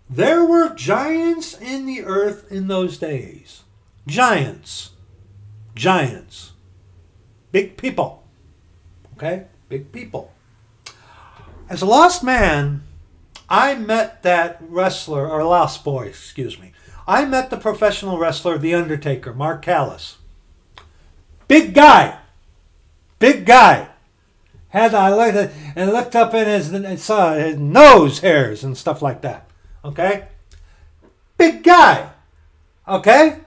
there were giants in the earth in those days. Giants. Giants. Big people. Okay? Big people. As a lost man, I met that wrestler, or lost boy, excuse me. I met the professional wrestler, The Undertaker, Mark Callis. Big guy. Big guy. Had I looked at, and looked up in his and saw his nose hairs and stuff like that. Okay? Big guy. Okay?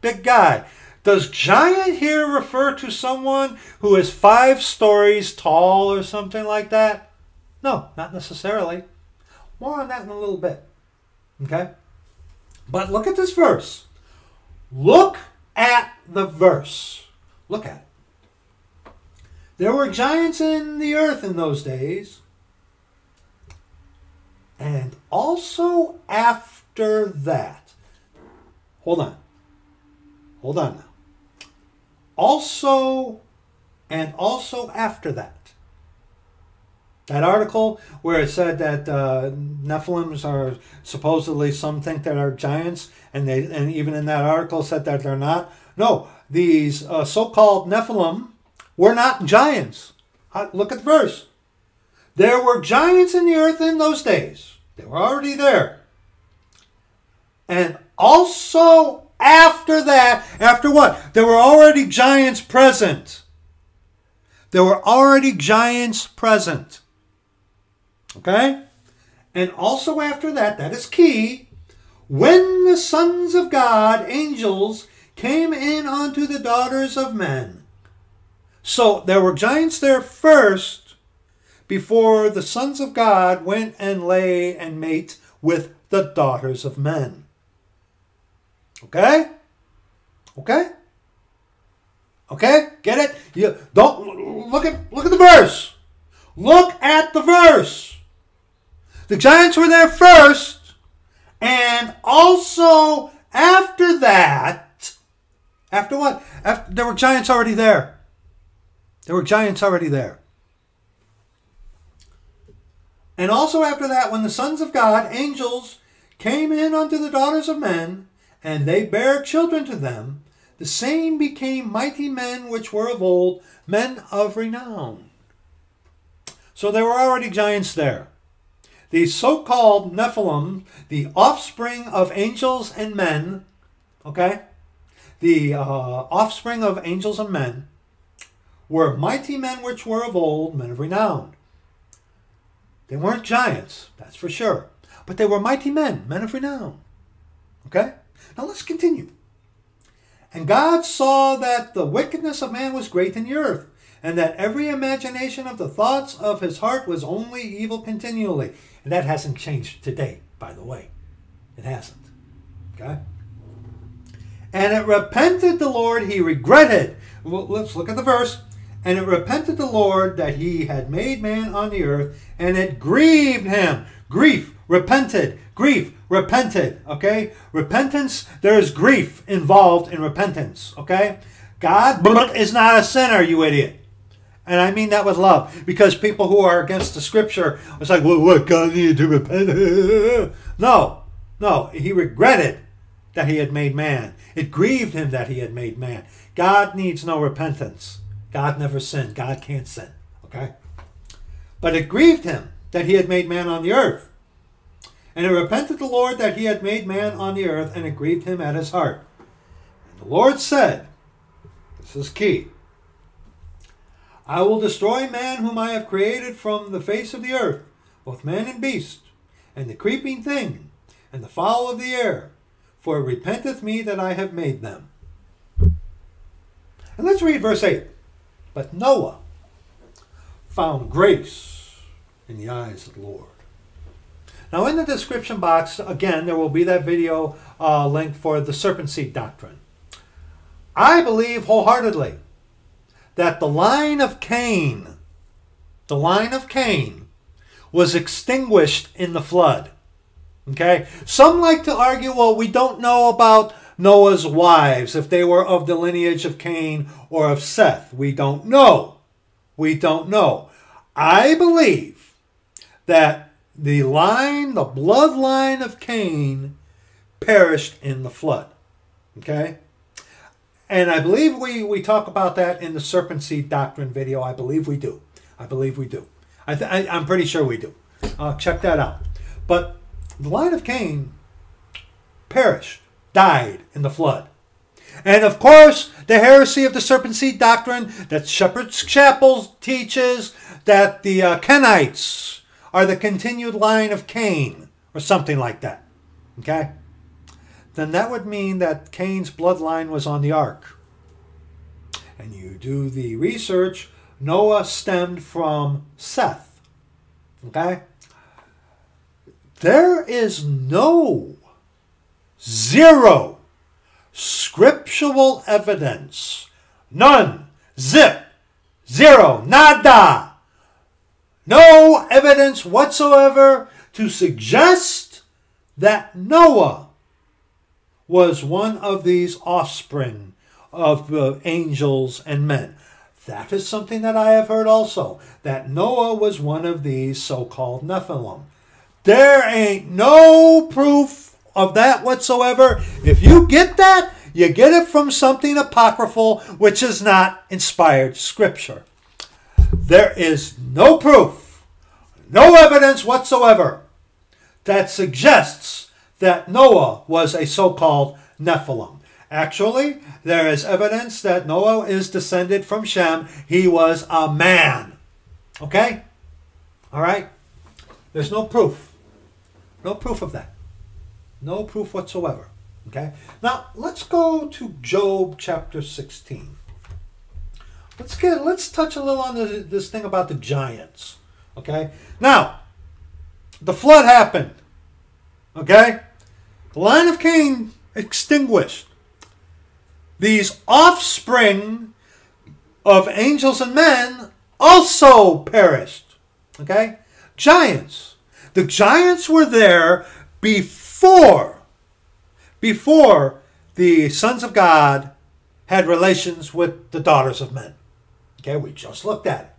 Big guy. Does giant here refer to someone who is five stories tall or something like that? No, not necessarily. More on that in a little bit. Okay? But look at this verse. Look at the verse. Look at it. There were giants in the earth in those days, and also after that, hold on. Hold on now. Also, and also after that. That article where it said that uh, Nephilims are supposedly some think that are giants, and they and even in that article said that they're not. No, these uh, so-called Nephilim were not giants. Look at the verse. There were giants in the earth in those days. They were already there. And also after that, after what? There were already giants present. There were already giants present. Okay? And also after that, that is key, when the sons of God, angels, came in unto the daughters of men. So there were giants there first, before the sons of God went and lay and mate with the daughters of men. Okay? Okay? Okay? Get it? You don't look at look at the verse. Look at the verse. The giants were there first, and also after that, after what? After there were giants already there. There were giants already there. And also after that, when the sons of God, angels, came in unto the daughters of men, and they bare children to them, the same became mighty men which were of old, men of renown. So there were already giants there. These so called Nephilim, the offspring of angels and men, okay, the uh, offspring of angels and men, were mighty men which were of old, men of renown. They weren't giants, that's for sure. But they were mighty men, men of renown. Okay? Now let's continue. And God saw that the wickedness of man was great in the earth, and that every imagination of the thoughts of his heart was only evil continually. And that hasn't changed today, by the way. It hasn't. Okay? And it repented the Lord, he regretted. Well, let's look at the verse. And it repented the Lord that he had made man on the earth, and it grieved him. Grief, repented, grief, repented. Okay? Repentance, there is grief involved in repentance. Okay? God *laughs* is not a sinner, you idiot. And I mean that with love. Because people who are against the scripture, it's like, well, what, God needed to repent? no, no. He regretted that he had made man. It grieved him that he had made man. God needs no repentance. God never sinned. God can't sin. Okay? But it grieved him that he had made man on the earth. And it repented the Lord that he had made man on the earth, and it grieved him at his heart. And the Lord said, This is key. I will destroy man whom I have created from the face of the earth, both man and beast, and the creeping thing, and the fowl of the air, for it repenteth me that I have made them. And let's read verse 8. But Noah found grace in the eyes of the Lord. Now, in the description box, again, there will be that video uh, link for the serpent seed doctrine. I believe wholeheartedly that the line of Cain, the line of Cain, was extinguished in the flood. Okay? Some like to argue, well, we don't know about Noah's wives, if they were of the lineage of Cain or of Seth. We don't know. We don't know. I believe that the line, the bloodline of Cain, perished in the flood. Okay? And I believe we, we talk about that in the serpent seed doctrine video. I believe we do. I believe we do. I th- I, am pretty sure we do. Uh, check that out. But the line of Cain perished, died in the flood. And of course, the heresy of the serpent seed doctrine that Shepherd's Chapel teaches that the uh, Kenites are the continued line of Cain, or something like that. Okay? Then that would mean that Cain's bloodline was on the ark. And you do the research, Noah stemmed from Seth. Okay? There is no, zero scriptural evidence. None. Zip. Zero. Nada. No evidence whatsoever to suggest that Noah was one of these offspring of uh, angels and men. That is something that I have heard also, that Noah was one of these so called Nephilim. There ain't no proof of that whatsoever. If you get that, you get it from something apocryphal, which is not inspired scripture. There is no proof, no evidence whatsoever that suggests that Noah was a so called Nephilim. Actually, there is evidence that Noah is descended from Shem. He was a man. Okay? All right? There's no proof. No proof of that. No proof whatsoever. Okay? Now, let's go to Job chapter 16. Let's get let's touch a little on this, this thing about the giants. Okay? Now, the flood happened. Okay? The line of Cain extinguished. These offspring of angels and men also perished. Okay? Giants. The giants were there before before the sons of God had relations with the daughters of men. Okay, we just looked at it.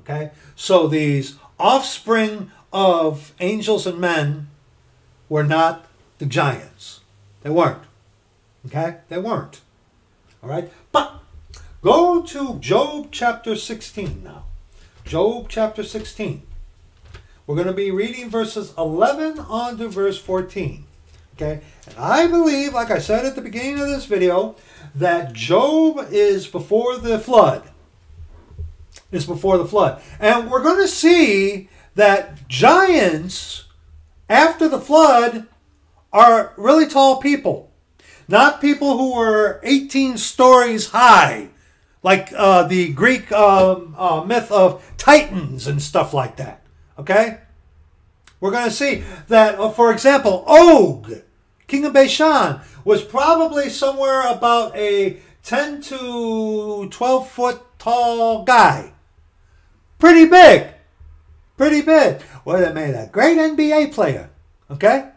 Okay? So these offspring of angels and men were not the giants. They weren't. Okay? They weren't. All right? But go to Job chapter 16 now. Job chapter 16. We're going to be reading verses 11 on to verse 14. Okay? And I believe, like I said at the beginning of this video, that Job is before the flood. Is before the flood. And we're going to see that giants, after the flood, are really tall people, not people who are 18 stories high, like uh, the Greek um, uh, myth of Titans and stuff like that. Okay? We're going to see that, uh, for example, Og king of Bashan, was probably somewhere about a 10 to 12 foot tall guy. Pretty big. Pretty big. Would have made a great NBA player. Okay?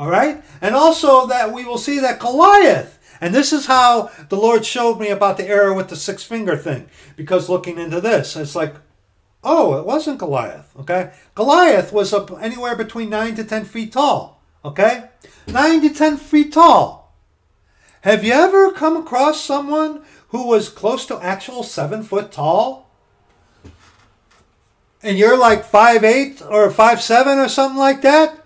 All right? And also that we will see that Goliath, and this is how the Lord showed me about the arrow with the six finger thing. Because looking into this, it's like, oh, it wasn't Goliath. Okay? Goliath was up anywhere between 9 to 10 feet tall. Okay? 9 to 10 feet tall. Have you ever come across someone who was close to actual 7 foot tall? And you're like five eight or five seven or something like that?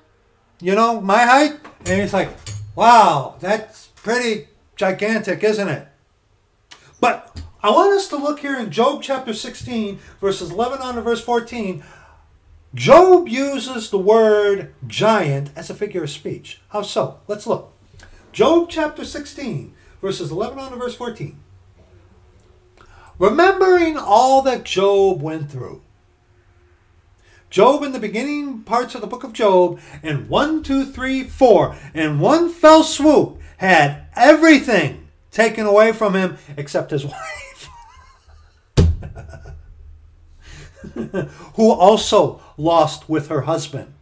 You know, my height? And he's like, wow, that's pretty gigantic, isn't it? But I want us to look here in Job chapter 16, verses 11 on to verse 14. Job uses the word giant as a figure of speech. How so? Let's look. Job chapter 16, verses 11 on to verse 14. Remembering all that Job went through. Job in the beginning parts of the book of Job, in one, two, three, four, in one fell swoop, had everything taken away from him except his *laughs* wife. Who also lost with her husband,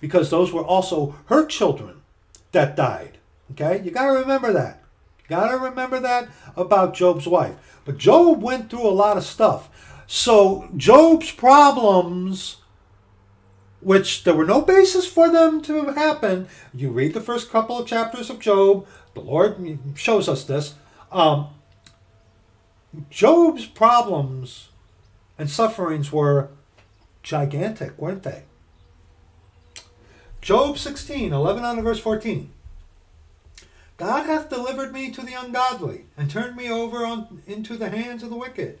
because those were also her children that died. Okay, you got to remember that. You got to remember that about Job's wife. But Job went through a lot of stuff. So Job's problems, which there were no basis for them to happen, you read the first couple of chapters of Job. The Lord shows us this. Um, Job's problems and sufferings were gigantic, weren't they? Job 16, 11 on to verse 14. God hath delivered me to the ungodly, and turned me over on, into the hands of the wicked.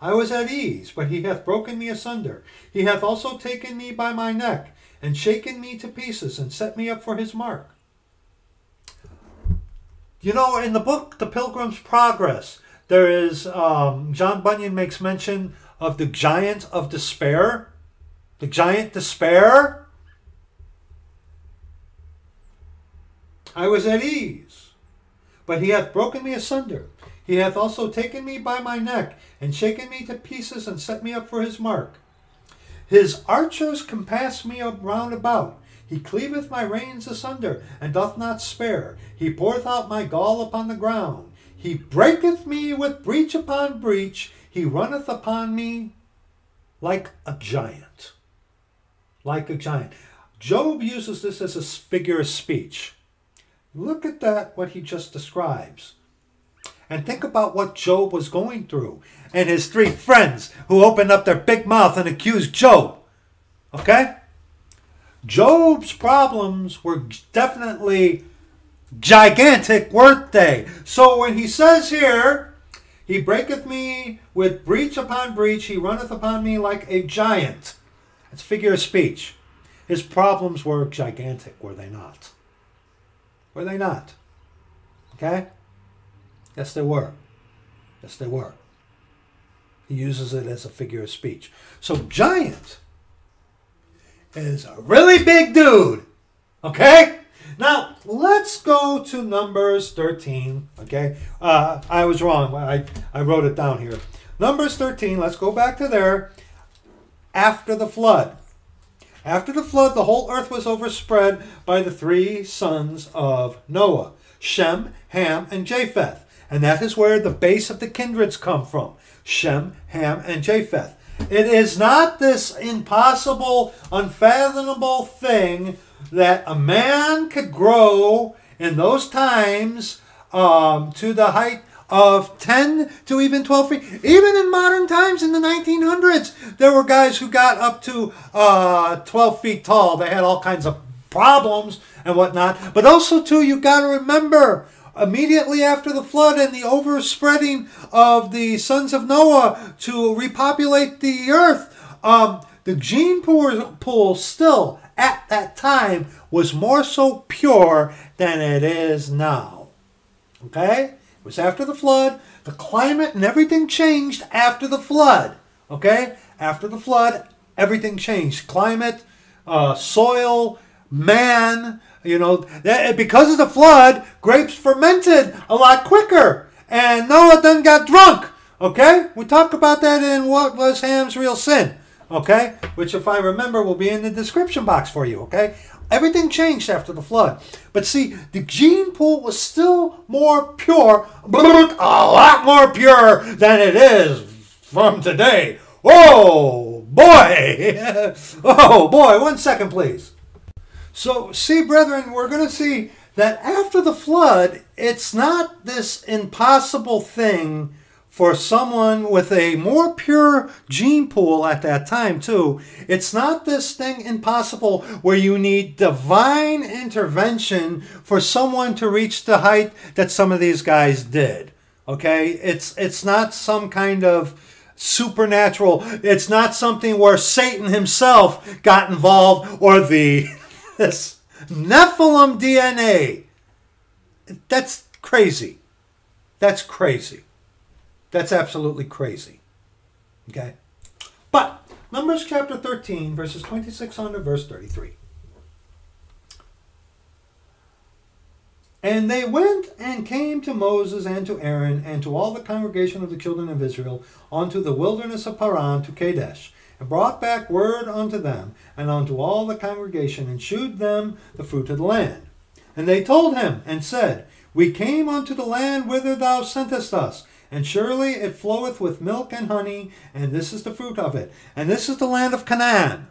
I was at ease, but he hath broken me asunder. He hath also taken me by my neck, and shaken me to pieces, and set me up for his mark. You know, in the book The Pilgrim's Progress, there is, um, John Bunyan makes mention of the giant of despair. The giant despair. I was at ease, but he hath broken me asunder. He hath also taken me by my neck, and shaken me to pieces, and set me up for his mark. His archers compass me round about. He cleaveth my reins asunder, and doth not spare. He poureth out my gall upon the ground. He breaketh me with breach upon breach. He runneth upon me like a giant. Like a giant. Job uses this as a figure of speech. Look at that, what he just describes. And think about what Job was going through and his three friends who opened up their big mouth and accused Job. Okay? Job's problems were definitely gigantic, weren't they? So when he says here, He breaketh me with breach upon breach, He runneth upon me like a giant. It's figure of speech. His problems were gigantic, were they not? Were they not? Okay? Yes, they were. Yes, they were. He uses it as a figure of speech. So, giant is a really big dude. Okay? Now, let's go to Numbers 13. Okay? Uh, I was wrong. I, I wrote it down here. Numbers 13, let's go back to there. After the flood. After the flood, the whole earth was overspread by the three sons of Noah Shem, Ham, and Japheth. And that is where the base of the kindreds come from Shem, Ham, and Japheth. It is not this impossible, unfathomable thing that a man could grow in those times um, to the height of 10 to even 12 feet. Even in modern times, in the 1900s, there were guys who got up to uh, 12 feet tall. They had all kinds of problems and whatnot. But also, too, you got to remember immediately after the flood and the overspreading of the sons of Noah to repopulate the earth, um, the gene pool still at that time was more so pure than it is now. Okay? It was after the flood. The climate and everything changed after the flood. Okay? After the flood, everything changed. Climate, uh, soil, man, you know, that, because of the flood, grapes fermented a lot quicker. And Noah then got drunk. Okay? We talk about that in What Was Ham's Real Sin. Okay? Which, if I remember, will be in the description box for you. Okay? Everything changed after the flood. But see, the gene pool was still more pure, a lot more pure than it is from today. Oh, boy. *laughs* oh, boy. One second, please. So, see, brethren, we're going to see that after the flood, it's not this impossible thing for someone with a more pure gene pool at that time, too. It's not this thing impossible where you need divine intervention for someone to reach the height that some of these guys did. Okay? It's it's not some kind of supernatural. It's not something where Satan himself got involved or the this Nephilim DNA. That's crazy. That's crazy. That's absolutely crazy. Okay? But Numbers chapter 13, verses 26 on to verse 33. And they went and came to Moses and to Aaron and to all the congregation of the children of Israel unto the wilderness of Paran to Kadesh, and brought back word unto them and unto all the congregation, and shewed them the fruit of the land. And they told him and said, We came unto the land whither thou sentest us, and surely it floweth with milk and honey, and this is the fruit of it. And this is the land of Canaan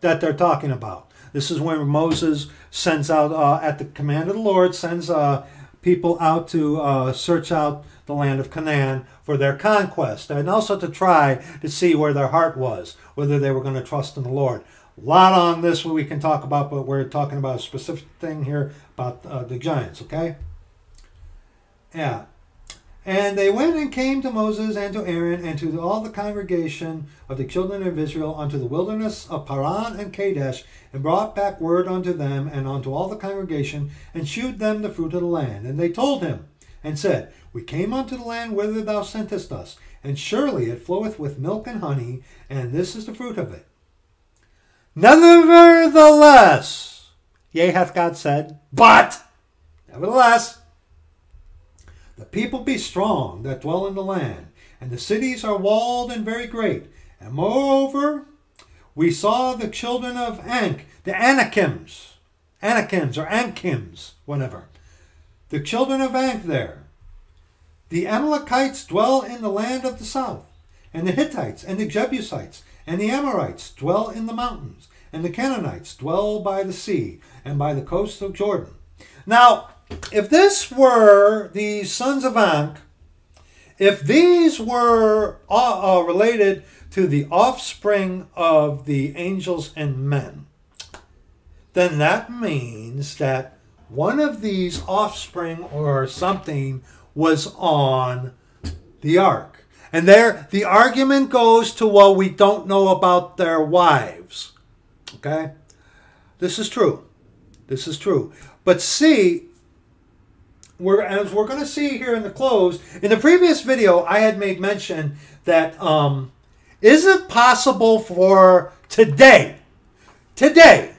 that they're talking about. This is when Moses sends out, uh, at the command of the Lord, sends uh, people out to uh, search out the land of Canaan for their conquest, and also to try to see where their heart was, whether they were going to trust in the Lord. A lot on this we can talk about, but we're talking about a specific thing here about uh, the giants, okay? Yeah. And they went and came to Moses and to Aaron and to all the congregation of the children of Israel unto the wilderness of Paran and Kadesh, and brought back word unto them and unto all the congregation, and shewed them the fruit of the land. And they told him, and said, We came unto the land whither thou sentest us, and surely it floweth with milk and honey, and this is the fruit of it. Nevertheless, yea, hath God said, but, nevertheless, the people be strong that dwell in the land, and the cities are walled and very great. And moreover, we saw the children of Anak, the Anakims, Anakims or Ankims, whatever. The children of Anak there. The Amalekites dwell in the land of the south, and the Hittites and the Jebusites and the Amorites dwell in the mountains, and the Canaanites dwell by the sea and by the coast of Jordan. Now, if this were the sons of Anak, if these were uh, uh, related to the offspring of the angels and men, then that means that one of these offspring or something was on the ark. And there the argument goes to well, we don't know about their wives. Okay? This is true. This is true. But see, we're, as we're going to see here in the close, in the previous video, I had made mention that um, is it possible for today, today,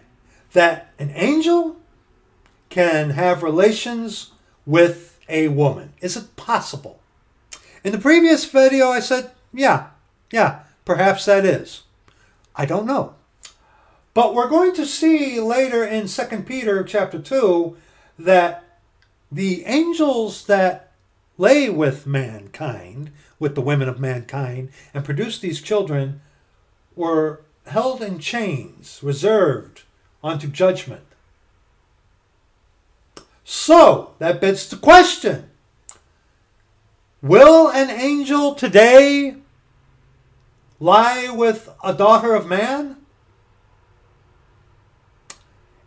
that an angel can have relations with a woman? Is it possible? In the previous video, I said, yeah, yeah, perhaps that is. I don't know. But we're going to see later in 2 Peter chapter 2 that the angels that lay with mankind, with the women of mankind, and produced these children were held in chains, reserved unto judgment. So, that begs the question Will an angel today lie with a daughter of man?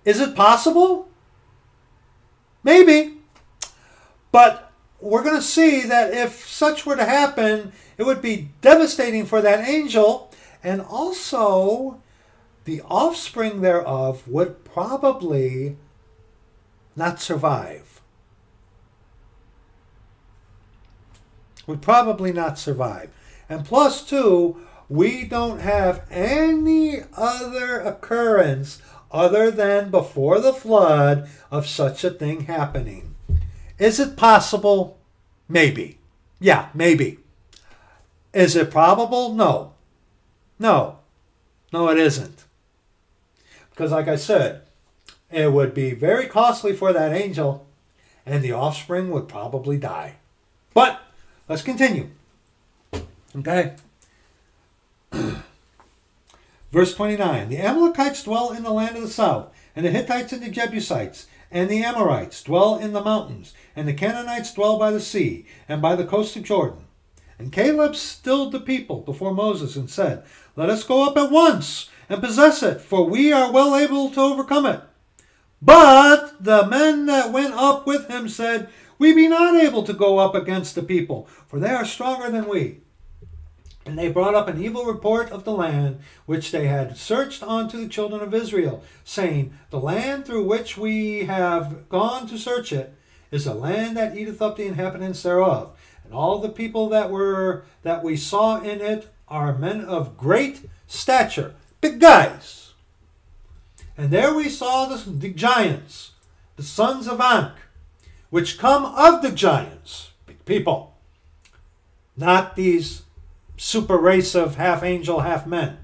Is it possible? Maybe. But we're going to see that if such were to happen, it would be devastating for that angel, and also the offspring thereof would probably not survive. Would probably not survive. And plus, two, we don't have any other occurrence other than before the flood of such a thing happening. Is it possible? Maybe. Yeah, maybe. Is it probable? No. No. No, it isn't. Because, like I said, it would be very costly for that angel, and the offspring would probably die. But let's continue. Okay? *clears throat* Verse 29 The Amalekites dwell in the land of the south, and the Hittites and the Jebusites, and the Amorites dwell in the mountains, and the Canaanites dwell by the sea, and by the coast of Jordan. And Caleb stilled the people before Moses and said, Let us go up at once and possess it, for we are well able to overcome it. But the men that went up with him said, We be not able to go up against the people, for they are stronger than we. And they brought up an evil report of the land which they had searched unto the children of Israel, saying, The land through which we have gone to search it is a land that eateth up the inhabitants thereof. And all the people that were that we saw in it are men of great stature, big guys. And there we saw the, the giants, the sons of Anak, which come of the giants, big people, not these super race of half angel, half men.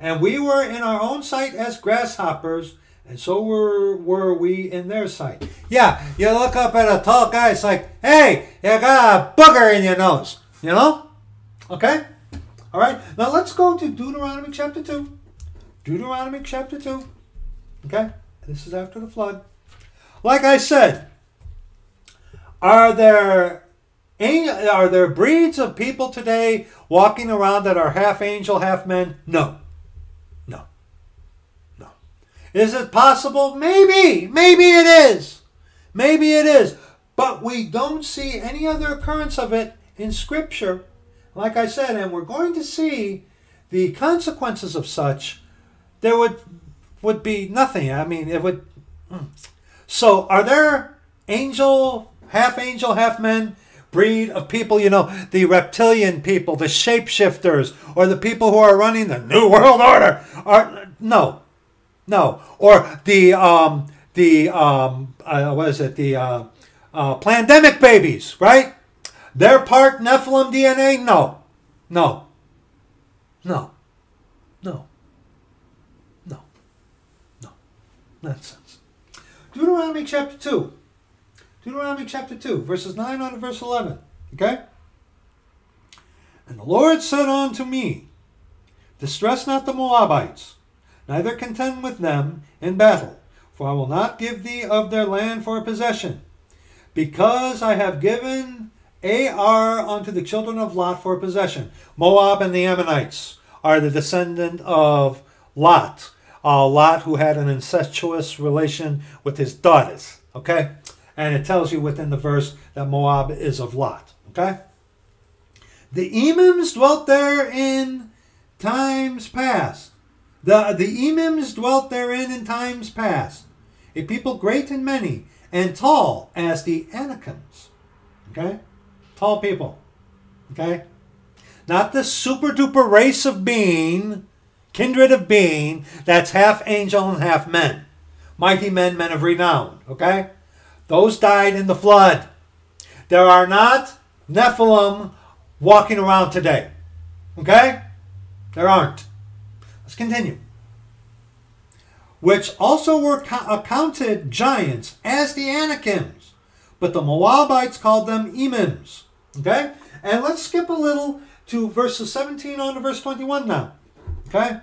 And we were in our own sight as grasshoppers, and so were, were we in their sight. Yeah, you look up at a tall guy, it's like, hey, you got a booger in your nose. You know? Okay? All right, now let's go to Deuteronomy chapter 2. Deuteronomy chapter 2. Okay? This is after the flood. Like I said, are there are there breeds of people today walking around that are half angel, half men? No. No. No. Is it possible? Maybe. Maybe it is. Maybe it is. But we don't see any other occurrence of it in Scripture. Like I said, and we're going to see the consequences of such. There would would be nothing. I mean, it would. Hmm. So, are there angel, half angel, half men? breed of people, you know, the reptilian people, the shapeshifters, or the people who are running the New World Order. Are no, no, or the um, the um, uh, what is it? The uh, uh, pandemic babies, right? They're part Nephilim DNA. No, no, no, no, no, no. Nonsense. Deuteronomy chapter two. Deuteronomy chapter 2, verses 9 on to verse 11. Okay? And the Lord said unto me, Distress not the Moabites, neither contend with them in battle, for I will not give thee of their land for a possession, because I have given Ar unto the children of Lot for a possession. Moab and the Ammonites are the descendant of Lot. Uh, Lot, who had an incestuous relation with his daughters. Okay? and it tells you within the verse that Moab is of Lot. Okay? The Emims dwelt there in times past. The, the Emims dwelt therein in times past. A people great and many, and tall as the Anakims. Okay? Tall people. Okay? Not the super duper race of being, kindred of being, that's half angel and half men. Mighty men, men of renown. Okay? Those died in the flood. There are not Nephilim walking around today. Okay? There aren't. Let's continue. Which also were accounted giants as the Anakims, but the Moabites called them Emims. Okay? And let's skip a little to verses 17 on to verse 21 now. Okay?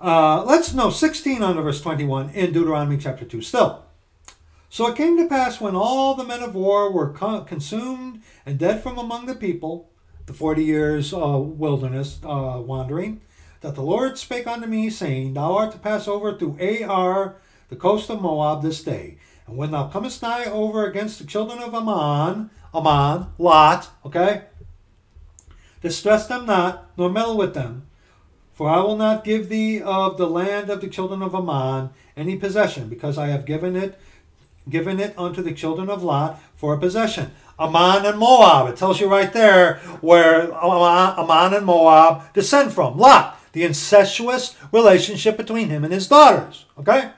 Uh, let's know 16 on verse 21 in Deuteronomy chapter 2 still. So it came to pass when all the men of war were consumed and dead from among the people, the 40 years uh, wilderness uh, wandering, that the Lord spake unto me, saying, Thou art to pass over to Ar, the coast of Moab, this day. And when thou comest nigh over against the children of Ammon, Ammon, Lot, okay, distress them not, nor meddle with them, for I will not give thee of the land of the children of Ammon any possession, because I have given it given it unto the children of Lot for a possession. Ammon and Moab. It tells you right there where Ammon and Moab descend from. Lot, the incestuous relationship between him and his daughters. Okay?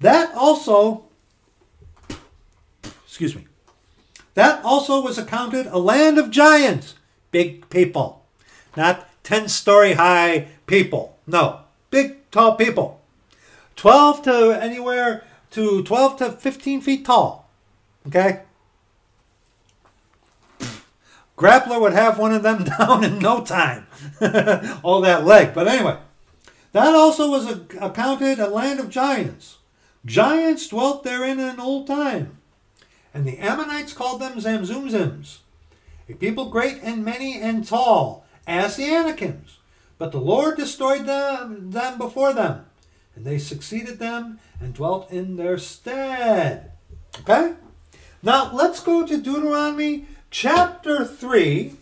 That also, excuse me, that also was accounted a land of giants, big people, not 10 story high people. No, big, tall people. 12 to anywhere to 12 to 15 feet tall. Okay? Grappler would have one of them *laughs* down in no time. *laughs* All that leg. But anyway, that also was a, accounted a land of giants. Giants dwelt therein in an old time. And the Ammonites called them Zamzummims, a people great and many and tall, as the Anakims. But the Lord destroyed them, them before them, and they succeeded them and dwelt in their stead. Okay? Now let's go to Deuteronomy chapter 3.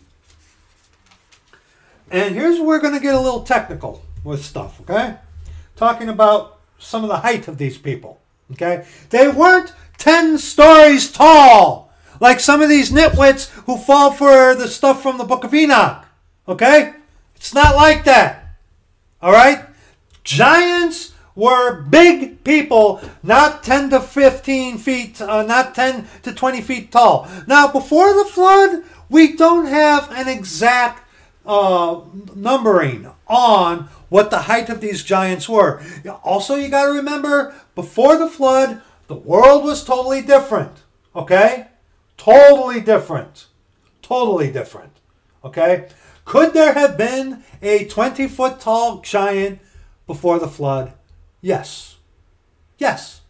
And here's where we're going to get a little technical with stuff, okay? Talking about some of the height of these people, okay? They weren't 10 stories tall like some of these nitwits who fall for the stuff from the book of Enoch, okay? It's not like that, all right? Giants were big people, not 10 to 15 feet, uh, not 10 to 20 feet tall. Now, before the flood, we don't have an exact uh, numbering on what the height of these giants were. Also, you got to remember, before the flood, the world was totally different. Okay? Totally different. Totally different. Okay? Could there have been a 20 foot tall giant before the flood? Yes. Yes.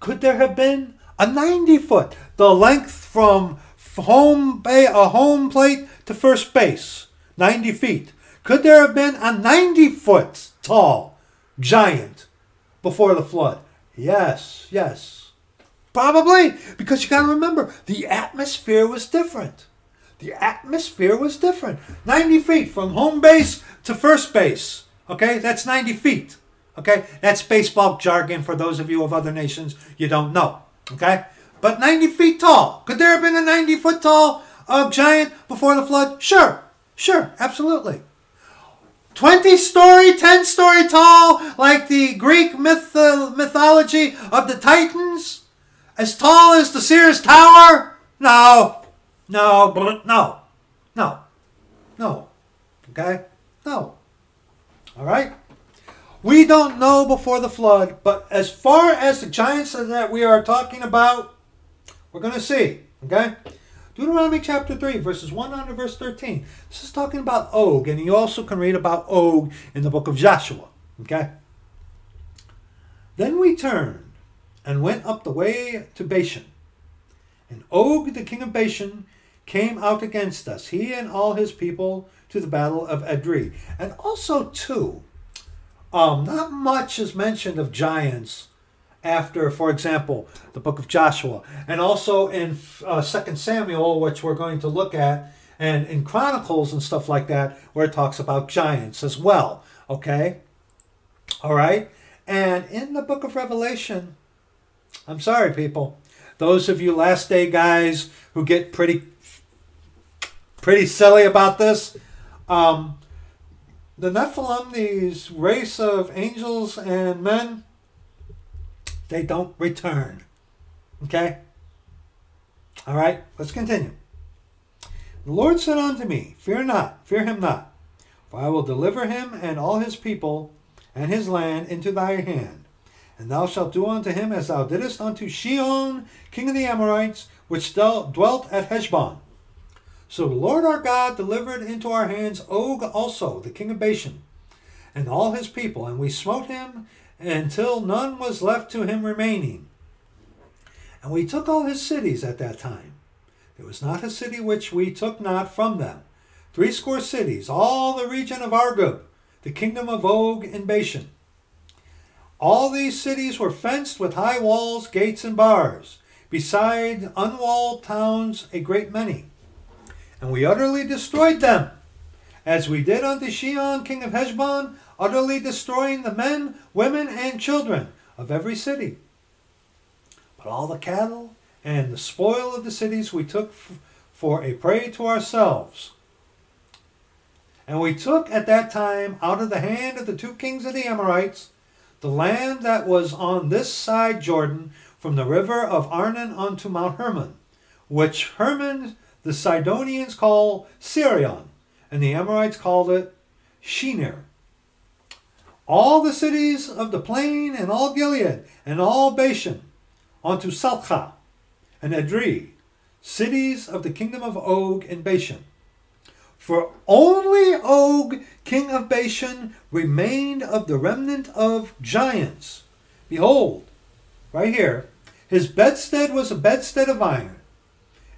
Could there have been a 90 foot, the length from home bay, a home plate to first base, 90 feet? Could there have been a 90 foot tall giant before the flood? Yes, yes. Probably because you got to remember the atmosphere was different. The atmosphere was different. 90 feet from home base to first base. Okay, that's 90 feet. Okay, that's baseball jargon for those of you of other nations you don't know. Okay, but 90 feet tall. Could there have been a 90 foot tall uh, giant before the flood? Sure, sure, absolutely. 20 story, 10 story tall, like the Greek myth, uh, mythology of the Titans? As tall as the Sears Tower? No, no, no, no, no. Okay? No. All right? We don't know before the flood, but as far as the giants that we are talking about, we're going to see. Okay? Deuteronomy chapter 3, verses 1 on to verse 13. This is talking about Og, and you also can read about Og in the book of Joshua. Okay? Then we turned and went up the way to Bashan. And Og, the king of Bashan, came out against us, he and all his people, to the battle of Edrei. And also, too, um, not much is mentioned of giants after, for example, the book of Joshua, and also in uh, Second Samuel, which we're going to look at, and in Chronicles and stuff like that, where it talks about giants as well. Okay, all right, and in the book of Revelation, I'm sorry, people, those of you last day guys who get pretty, pretty silly about this. Um, the Nephilim, these race of angels and men, they don't return. Okay? All right, let's continue. The Lord said unto me, Fear not, fear him not, for I will deliver him and all his people and his land into thy hand. And thou shalt do unto him as thou didst unto Sihon, king of the Amorites, which dwelt at Heshbon. So the Lord our God delivered into our hands Og also, the king of Bashan, and all his people, and we smote him until none was left to him remaining. And we took all his cities at that time. There was not a city which we took not from them. Threescore cities, all the region of Argob, the kingdom of Og and Bashan. All these cities were fenced with high walls, gates, and bars, beside unwalled towns a great many and we utterly destroyed them, as we did unto Sihon, king of Heshbon, utterly destroying the men, women, and children of every city. But all the cattle and the spoil of the cities we took for a prey to ourselves. And we took at that time out of the hand of the two kings of the Amorites the land that was on this side Jordan, from the river of Arnon unto Mount Hermon, which Hermon the Sidonians call Sirion, and the Amorites called it Shenir. All the cities of the plain, and all Gilead, and all Bashan, unto Salcah and Edrei, cities of the kingdom of Og and Bashan. For only Og, king of Bashan, remained of the remnant of giants. Behold, right here, his bedstead was a bedstead of iron.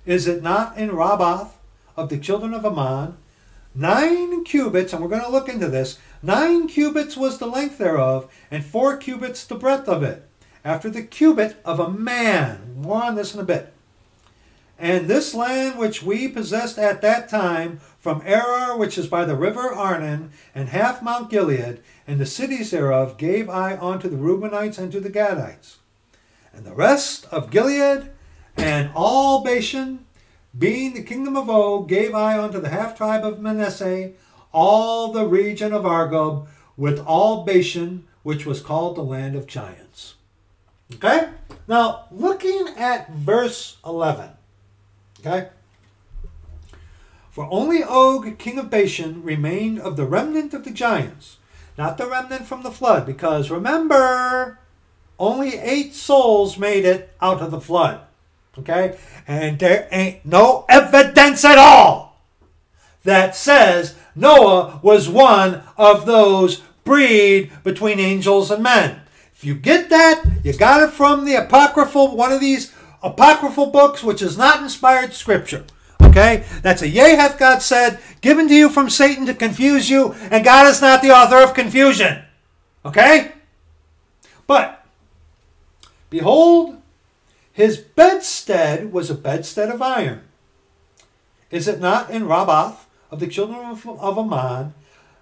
Is it not in Rabbath of the children of Ammon? Nine cubits, and we're going to look into this. Nine cubits was the length thereof, and four cubits the breadth of it, after the cubit of a man. More on this in a bit. And this land which we possessed at that time, from Aroer, which is by the river Arnon, and half Mount Gilead, and the cities thereof, gave I unto the Reubenites and to the Gadites. And the rest of Gilead and all Bashan, being the kingdom of Og, gave I unto the half tribe of Manasseh, all the region of Argob, with all Bashan, which was called the land of giants. Okay? Now, looking at verse 11. Okay? For only Og, king of Bashan, remained of the remnant of the giants, not the remnant from the flood, because remember, only eight souls made it out of the flood. Okay? And there ain't no evidence at all that says Noah was one of those breed between angels and men. If you get that, you got it from the apocryphal, one of these apocryphal books, which is not inspired scripture. Okay? That's a yea hath God said, given to you from Satan to confuse you, and God is not the author of confusion. Okay? But, behold, his bedstead was a bedstead of iron. Is it not in Rabbath of the children of, of Ammon?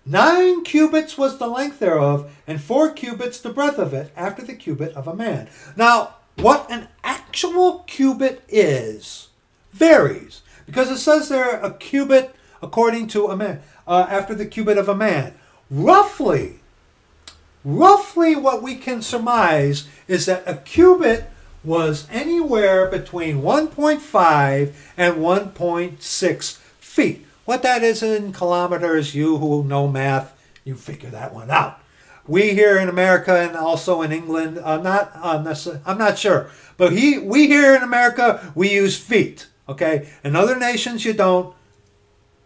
Nine cubits was the length thereof, and four cubits the breadth of it, after the cubit of a man. Now, what an actual cubit is varies because it says there a cubit according to a man uh, after the cubit of a man. Roughly, roughly, what we can surmise is that a cubit was anywhere between 1.5 and 1.6 feet. What that is in kilometers, you who know math, you figure that one out. We here in America and also in England, uh, not uh, I'm not sure, but he we here in America we use feet. Okay, in other nations you don't.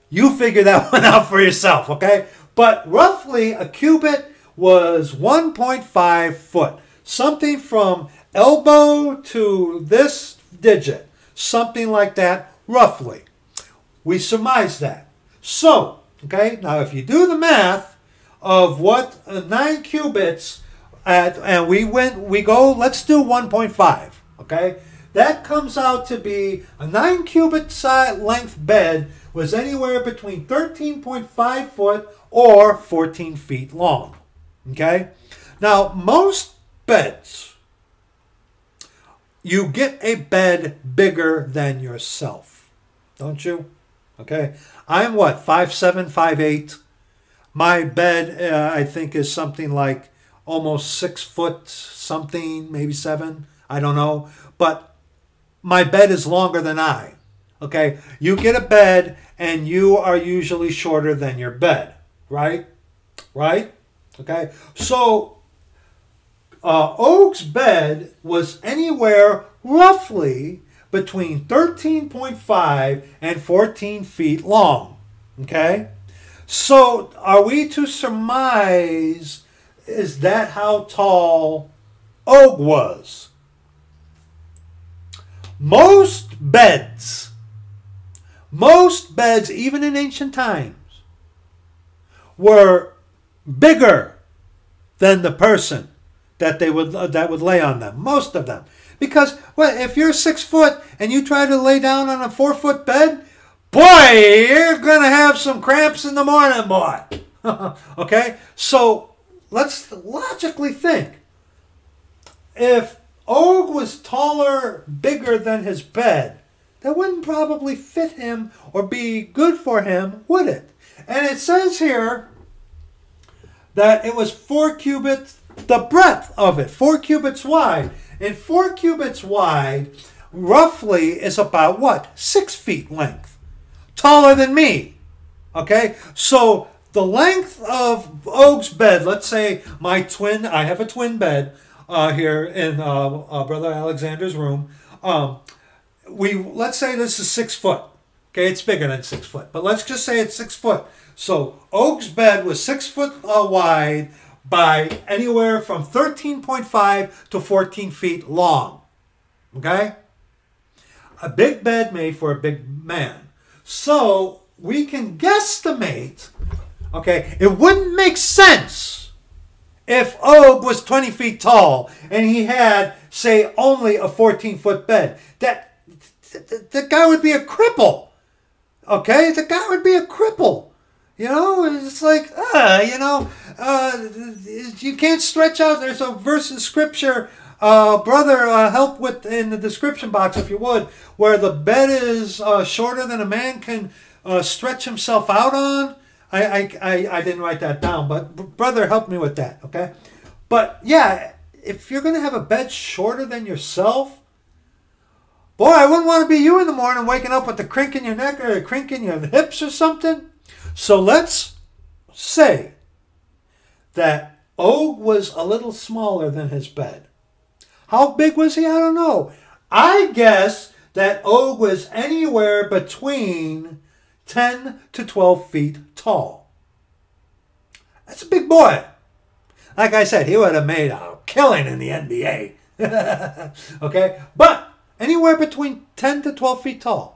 You figure that *laughs* one out for yourself. Okay, but roughly a cubit was 1.5 foot, something from elbow to this digit, something like that, roughly. We surmise that. So, okay, now if you do the math of what uh, nine cubits at, and we went, we go, let's do 1.5, okay? That comes out to be a nine cubit side length bed was anywhere between 13.5 foot or 14 feet long, okay? Now, most beds, you get a bed bigger than yourself, don't you? Okay, I'm what, five seven, five eight. My bed, uh, I think, is something like almost six foot something, maybe seven. I don't know. But my bed is longer than I. Okay? You get a bed and you are usually shorter than your bed, right? Right? Okay? So, uh, Og's bed was anywhere roughly between 13.5 and 14 feet long. Okay? So, are we to surmise is that how tall Og was? Most beds, most beds, even in ancient times, were bigger than the person that they would that would lay on them. Most of them, because well, if you're six foot and you try to lay down on a four foot bed, boy, you're going to have some cramps in the morning, boy. *laughs* okay? So let's logically think. If Og was taller, bigger than his bed, that wouldn't probably fit him or be good for him, would it? And it says here that it was four cubits, the breadth of it, four cubits wide. And four cubits wide roughly is about what? Six feet length. Taller than me. Okay? So the length of Og's bed, let's say my twin, I have a twin bed uh, here in uh, uh, Brother Alexander's room. Um, we let's say this is six foot. Okay, it's bigger than six foot, but let's just say it's six foot. So Og's bed was six foot uh, wide by anywhere from 13.5 to 14 feet long. Okay? A big bed made for a big man. So we can guesstimate, okay, it wouldn't make sense if Og was 20 feet tall and he had, say, only a 14 foot bed. That the guy would be a cripple. Okay? The guy would be a cripple. You know, it's like, ah, you know, uh, you can't stretch out. There's a verse in scripture, uh, brother, uh, help with in the description box if you would, where the bed is uh, shorter than a man can uh, stretch himself out on. I, I, I, I didn't write that down, but brother, help me with that, okay? But yeah, if you're going to have a bed shorter than yourself, boy, I wouldn't want to be you in the morning waking up with a crink in your neck or a crink in your hips or something. So let's say that Og was a little smaller than his bed. How big was he? I don't know. I guess that Og was anywhere between 10 to 12 feet tall. That's a big boy. Like I said, he would have made a killing in the NBA. *laughs* okay? But anywhere between 10 to 12 feet tall.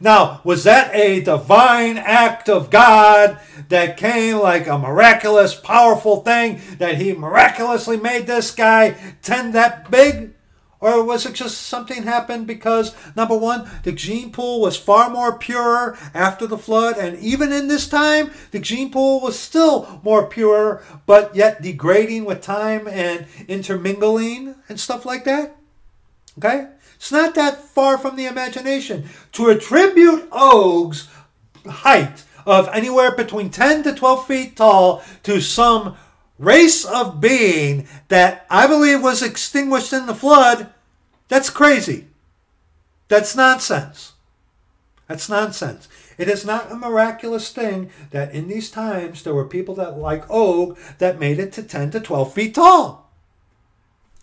Now, was that a divine act of God that came like a miraculous, powerful thing that he miraculously made this guy 10 that big? Or was it just something happened because, number one, the gene pool was far more pure after the flood, and even in this time, the gene pool was still more pure, but yet degrading with time and intermingling and stuff like that? Okay? It's not that far from the imagination. To attribute Og's height of anywhere between 10 to 12 feet tall to some race of being that I believe was extinguished in the flood, that's crazy. That's nonsense. That's nonsense. It is not a miraculous thing that in these times there were people that like Og that made it to 10 to 12 feet tall.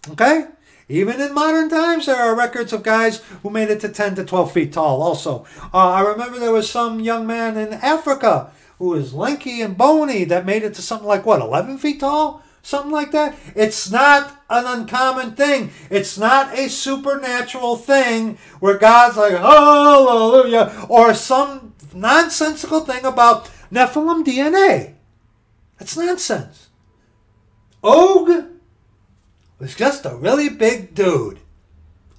Okay? Even in modern times, there are records of guys who made it to 10 to 12 feet tall also. Uh, I remember there was some young man in Africa who was lanky and bony that made it to something like, what, 11 feet tall? Something like that. It's not an uncommon thing. It's not a supernatural thing where God's like, hallelujah, or some nonsensical thing about Nephilim DNA. That's nonsense. Og was just a really big dude.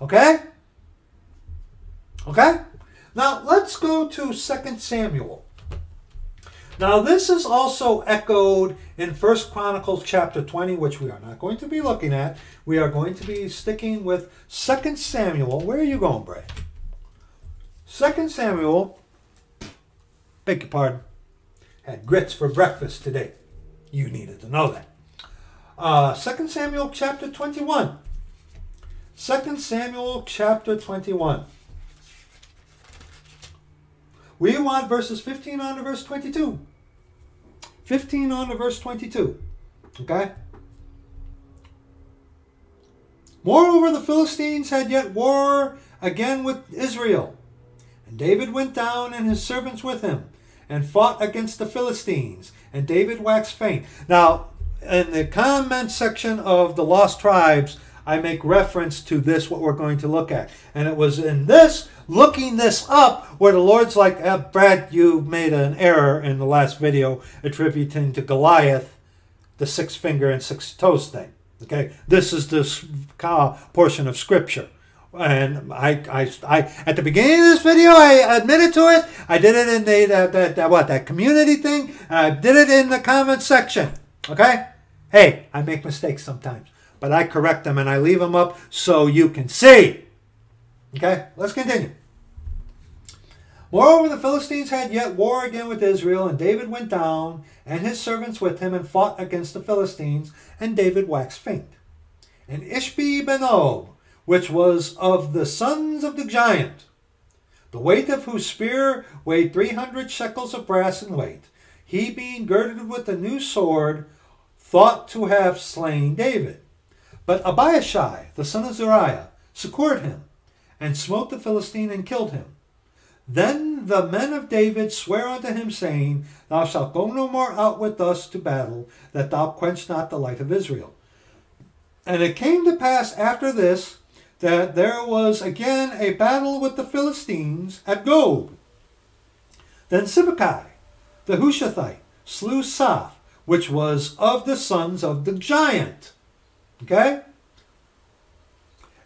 Okay? Okay? Now let's go to 2 Samuel. Now this is also echoed in 1 Chronicles chapter 20, which we are not going to be looking at. We are going to be sticking with 2 Samuel. Where are you going, Bray? 2 Samuel, beg your pardon, had grits for breakfast today. You needed to know that. Uh, 2 Samuel chapter 21. 2 Samuel chapter 21. We want verses 15 on to verse 22. 15 on to verse 22. Okay? Moreover, the Philistines had yet war again with Israel. And David went down and his servants with him and fought against the Philistines. And David waxed faint. Now, in the comment section of the Lost Tribes, I make reference to this, what we're going to look at. And it was in this, looking this up, where the Lord's like, eh, Brad, you made an error in the last video attributing to Goliath the six finger and six toes thing. Okay, this is this portion of scripture. And I, I, I, at the beginning of this video, I admitted to it. I did it in the, that, that, what, that community thing. I did it in the comment section. Okay? Hey, I make mistakes sometimes, but I correct them and I leave them up so you can see. Okay, let's continue. Moreover, the Philistines had yet war again with Israel, and David went down, and his servants with him, and fought against the Philistines, and David waxed faint. And Ishbi Benob, which was of the sons of the giant, the weight of whose spear weighed three hundred shekels of brass in weight, he being girded with a new sword, thought to have slain David. But Abishai, the son of Zeruiah, succored him, and smote the Philistine and killed him. Then the men of David swear unto him, saying, Thou shalt go no more out with us to battle, that thou quench not the light of Israel. And it came to pass after this that there was again a battle with the Philistines at Gob. Then Sibbecai, the Hushathite, slew Saph, which was of the sons of the giant. Okay?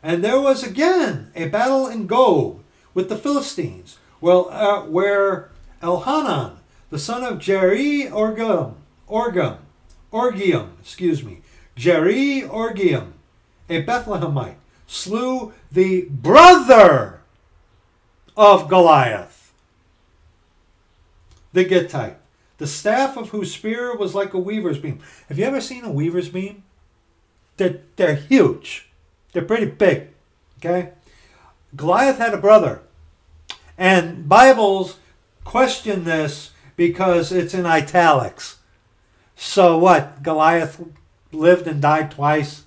And there was again a battle in Gob with the Philistines, well, uh, where Elhanan, the son of Jeri Orgum, Orgum, Orgium, excuse me, Jeri Orgium, a Bethlehemite, slew the brother of Goliath, the Gittite, the staff of whose spear was like a weaver's beam. Have you ever seen a weaver's beam? They're, they're huge. They're pretty big. Okay? Goliath had a brother and Bibles question this because it's in italics. So what? Goliath lived and died twice?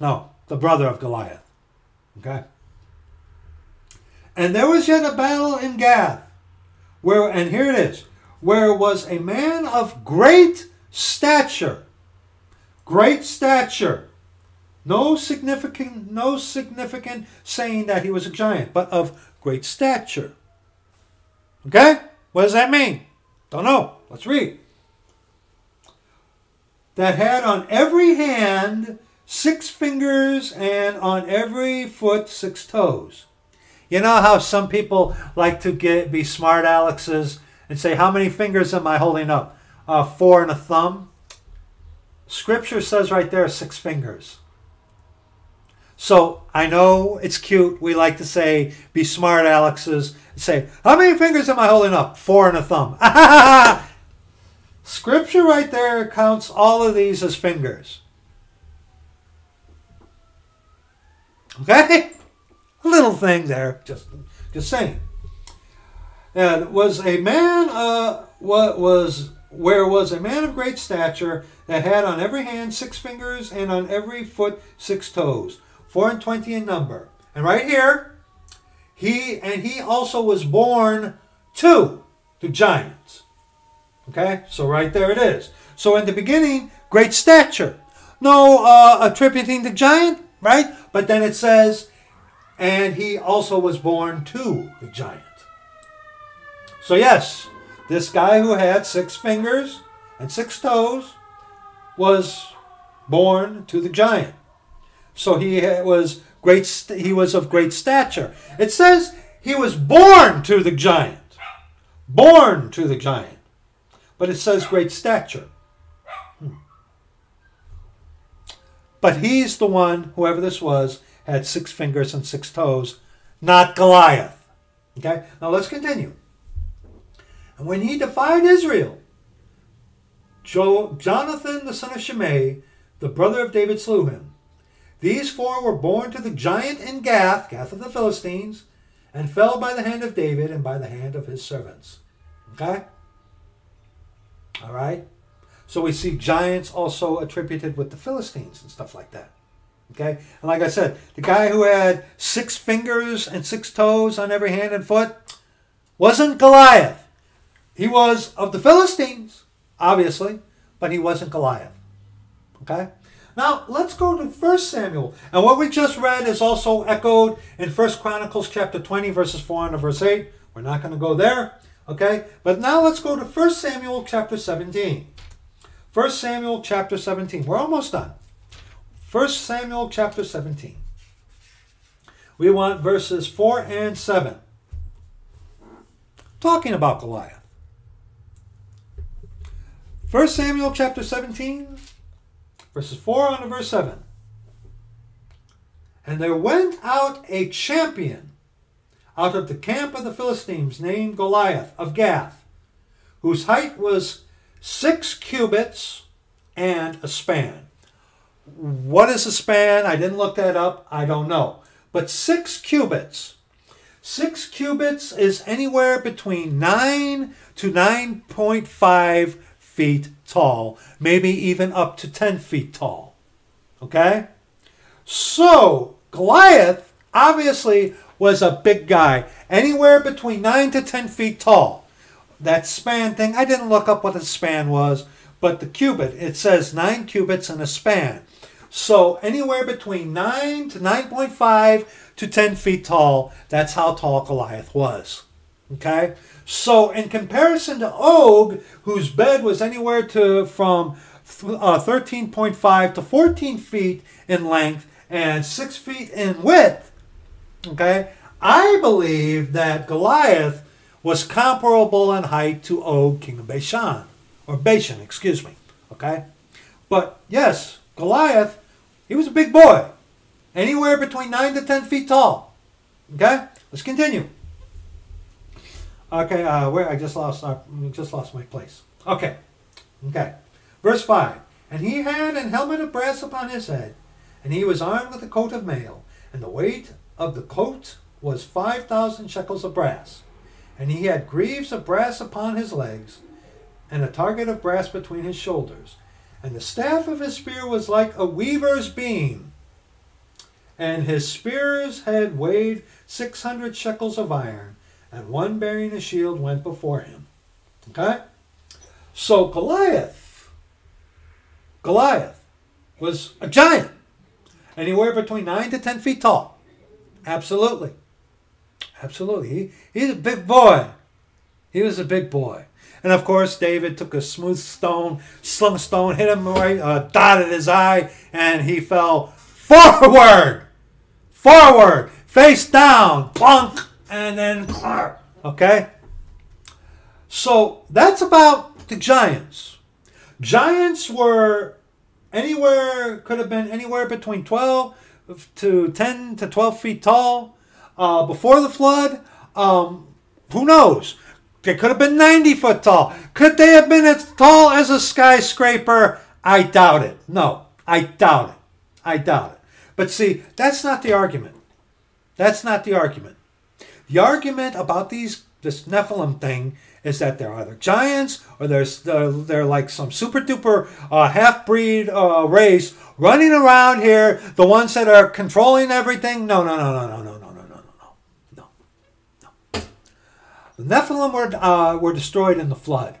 No, the brother of Goliath. Okay? And there was yet a battle in Gath, where, and here it is, where was a man of great stature. Great stature. No significant, no significant saying that he was a giant, but of great stature. Okay? What does that mean? Don't know. Let's read. That had on every hand six fingers and on every foot six toes. You know how some people like to get be smart Alexes and say, How many fingers am I holding up? Uh, four and a thumb. Scripture says right there six fingers. So I know it's cute. We like to say, be smart, Alexes. Say, how many fingers am I holding up? Four and a thumb. *laughs* Scripture right there counts all of these as fingers. Okay? A little thing there. Just, just saying. And was a man, uh, what was, where was a man of great stature that had on every hand six fingers and on every foot six toes four and twenty in number. And right here, he and he also was born to the giants. Okay, so right there it is. So in the beginning, great stature. No uh, attributing the giant, right? But then it says, and he also was born to the giant. So yes, this guy who had six fingers and six toes was born to the giant. So he was great. He was of great stature. It says he was born to the giant. Born to the giant. But it says great stature. Hmm. But he's the one, whoever this was, had six fingers and six toes, not Goliath. Okay? Now let's continue. And when he defied Israel, jo- Jonathan the son of Shimei, the brother of David, slew him. These four were born to the giant in Gath, Gath of the Philistines, and fell by the hand of David and by the hand of his servants. Okay? All right? So we see giants also attributed with the Philistines and stuff like that. Okay? And like I said, the guy who had six fingers and six toes on every hand and foot wasn't Goliath. He was of the Philistines, obviously, but he wasn't Goliath. Okay? Now, let's go to 1 Samuel. And what we just read is also echoed in 1 Chronicles chapter 20, verses 4 and verse 8. We're not going to go there, okay? But now let's go to 1 Samuel chapter 17. 1 Samuel chapter 17. We're almost done. 1 Samuel chapter 17. We want verses 4 and 7. Talking about Goliath. 1 Samuel chapter 17, verses 4 on to verse 7. And there went out a champion out of the camp of the Philistines named Goliath of Gath, whose height was six cubits and a span. What is a span? I didn't look that up. I don't know. But six cubits. Six cubits is anywhere between 9 to 9.5 feet tall, maybe even up to 10 feet tall. Okay? So, Goliath obviously was a big guy, anywhere between 9 to 10 feet tall. That span thing, I didn't look up what the span was, but the cubit, it says 9 cubits and a span. So anywhere between 9 to 9.5 to 10 feet tall, that's how tall Goliath was. Okay? So in comparison to Og, whose bed was anywhere to from uh, 13.5 to 14 feet in length and 6 feet in width, Okay? I believe that Goliath was comparable in height to Og, king of Bashan, or Bashan, excuse me. Okay? But yes, Goliath, he was a big boy, anywhere between 9 to 10 feet tall. Okay? Let's continue. Okay, uh, where I just lost, uh, just lost my place. Okay, okay. Verse five. And he had an helmet of brass upon his head, and he was armed with a coat of mail, and the weight of the coat was five thousand shekels of brass, and he had greaves of brass upon his legs, and a target of brass between his shoulders. And the staff of his spear was like a weaver's beam, and his spear's head weighed six hundred shekels of iron, and one bearing a shield went before him. Okay? So Goliath, Goliath was a giant, anywhere between nine to ten feet tall. Absolutely. Absolutely. He, he's a big boy. He was a big boy. And of course, David took a smooth stone, slung stone, hit him right, uh, dotted his eye, and he fell forward, forward, face down, plunk, and then, okay? So that's about the giants. Giants were anywhere, could have been anywhere between 12 to 10 to 12 feet tall uh, before the flood. Um, who knows? They could have been 90 foot tall. Could they have been as tall as a skyscraper? I doubt it. No, I doubt it. I doubt it. But see, that's not the argument. That's not the argument. The argument about these this Nephilim thing is that they're either giants or they're, they're like some super duper uh, half breed uh, race running around here, the ones that are controlling everything. No, no, no, no, no, no, no, no, no, no, no, no. The Nephilim were uh, were destroyed in the flood,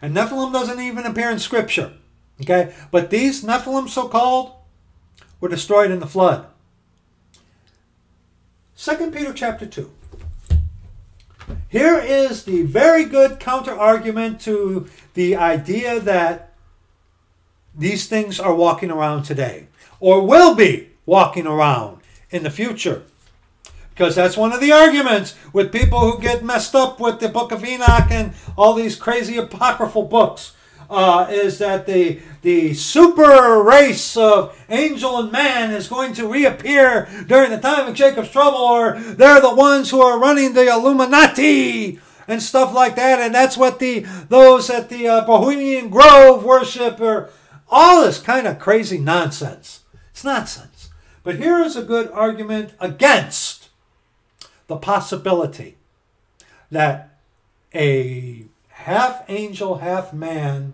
and Nephilim doesn't even appear in Scripture. Okay, but these Nephilim, so called, were destroyed in the flood. Second Peter chapter two. Here is the very good counter argument to the idea that these things are walking around today or will be walking around in the future. Because that's one of the arguments with people who get messed up with the book of Enoch and all these crazy apocryphal books. Uh, is that the the super race of angel and man is going to reappear during the time of Jacob's trouble, or they're the ones who are running the Illuminati and stuff like that, and that's what the those at the uh, Bohemian Grove worship, or all this kind of crazy nonsense. It's nonsense. But here is a good argument against the possibility that a half angel, half man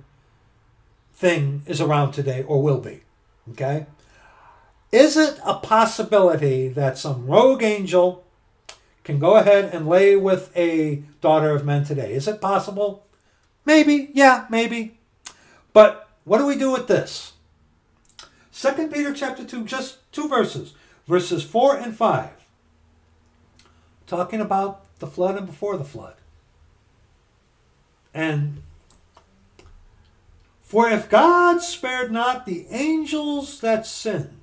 thing is around today or will be. Okay? Is it a possibility that some rogue angel can go ahead and lay with a daughter of men today? Is it possible? Maybe, yeah, maybe. But what do we do with this? Second Peter chapter 2, just two verses, verses 4 and 5. Talking about the flood and before the flood. And for if God spared not the angels that sinned,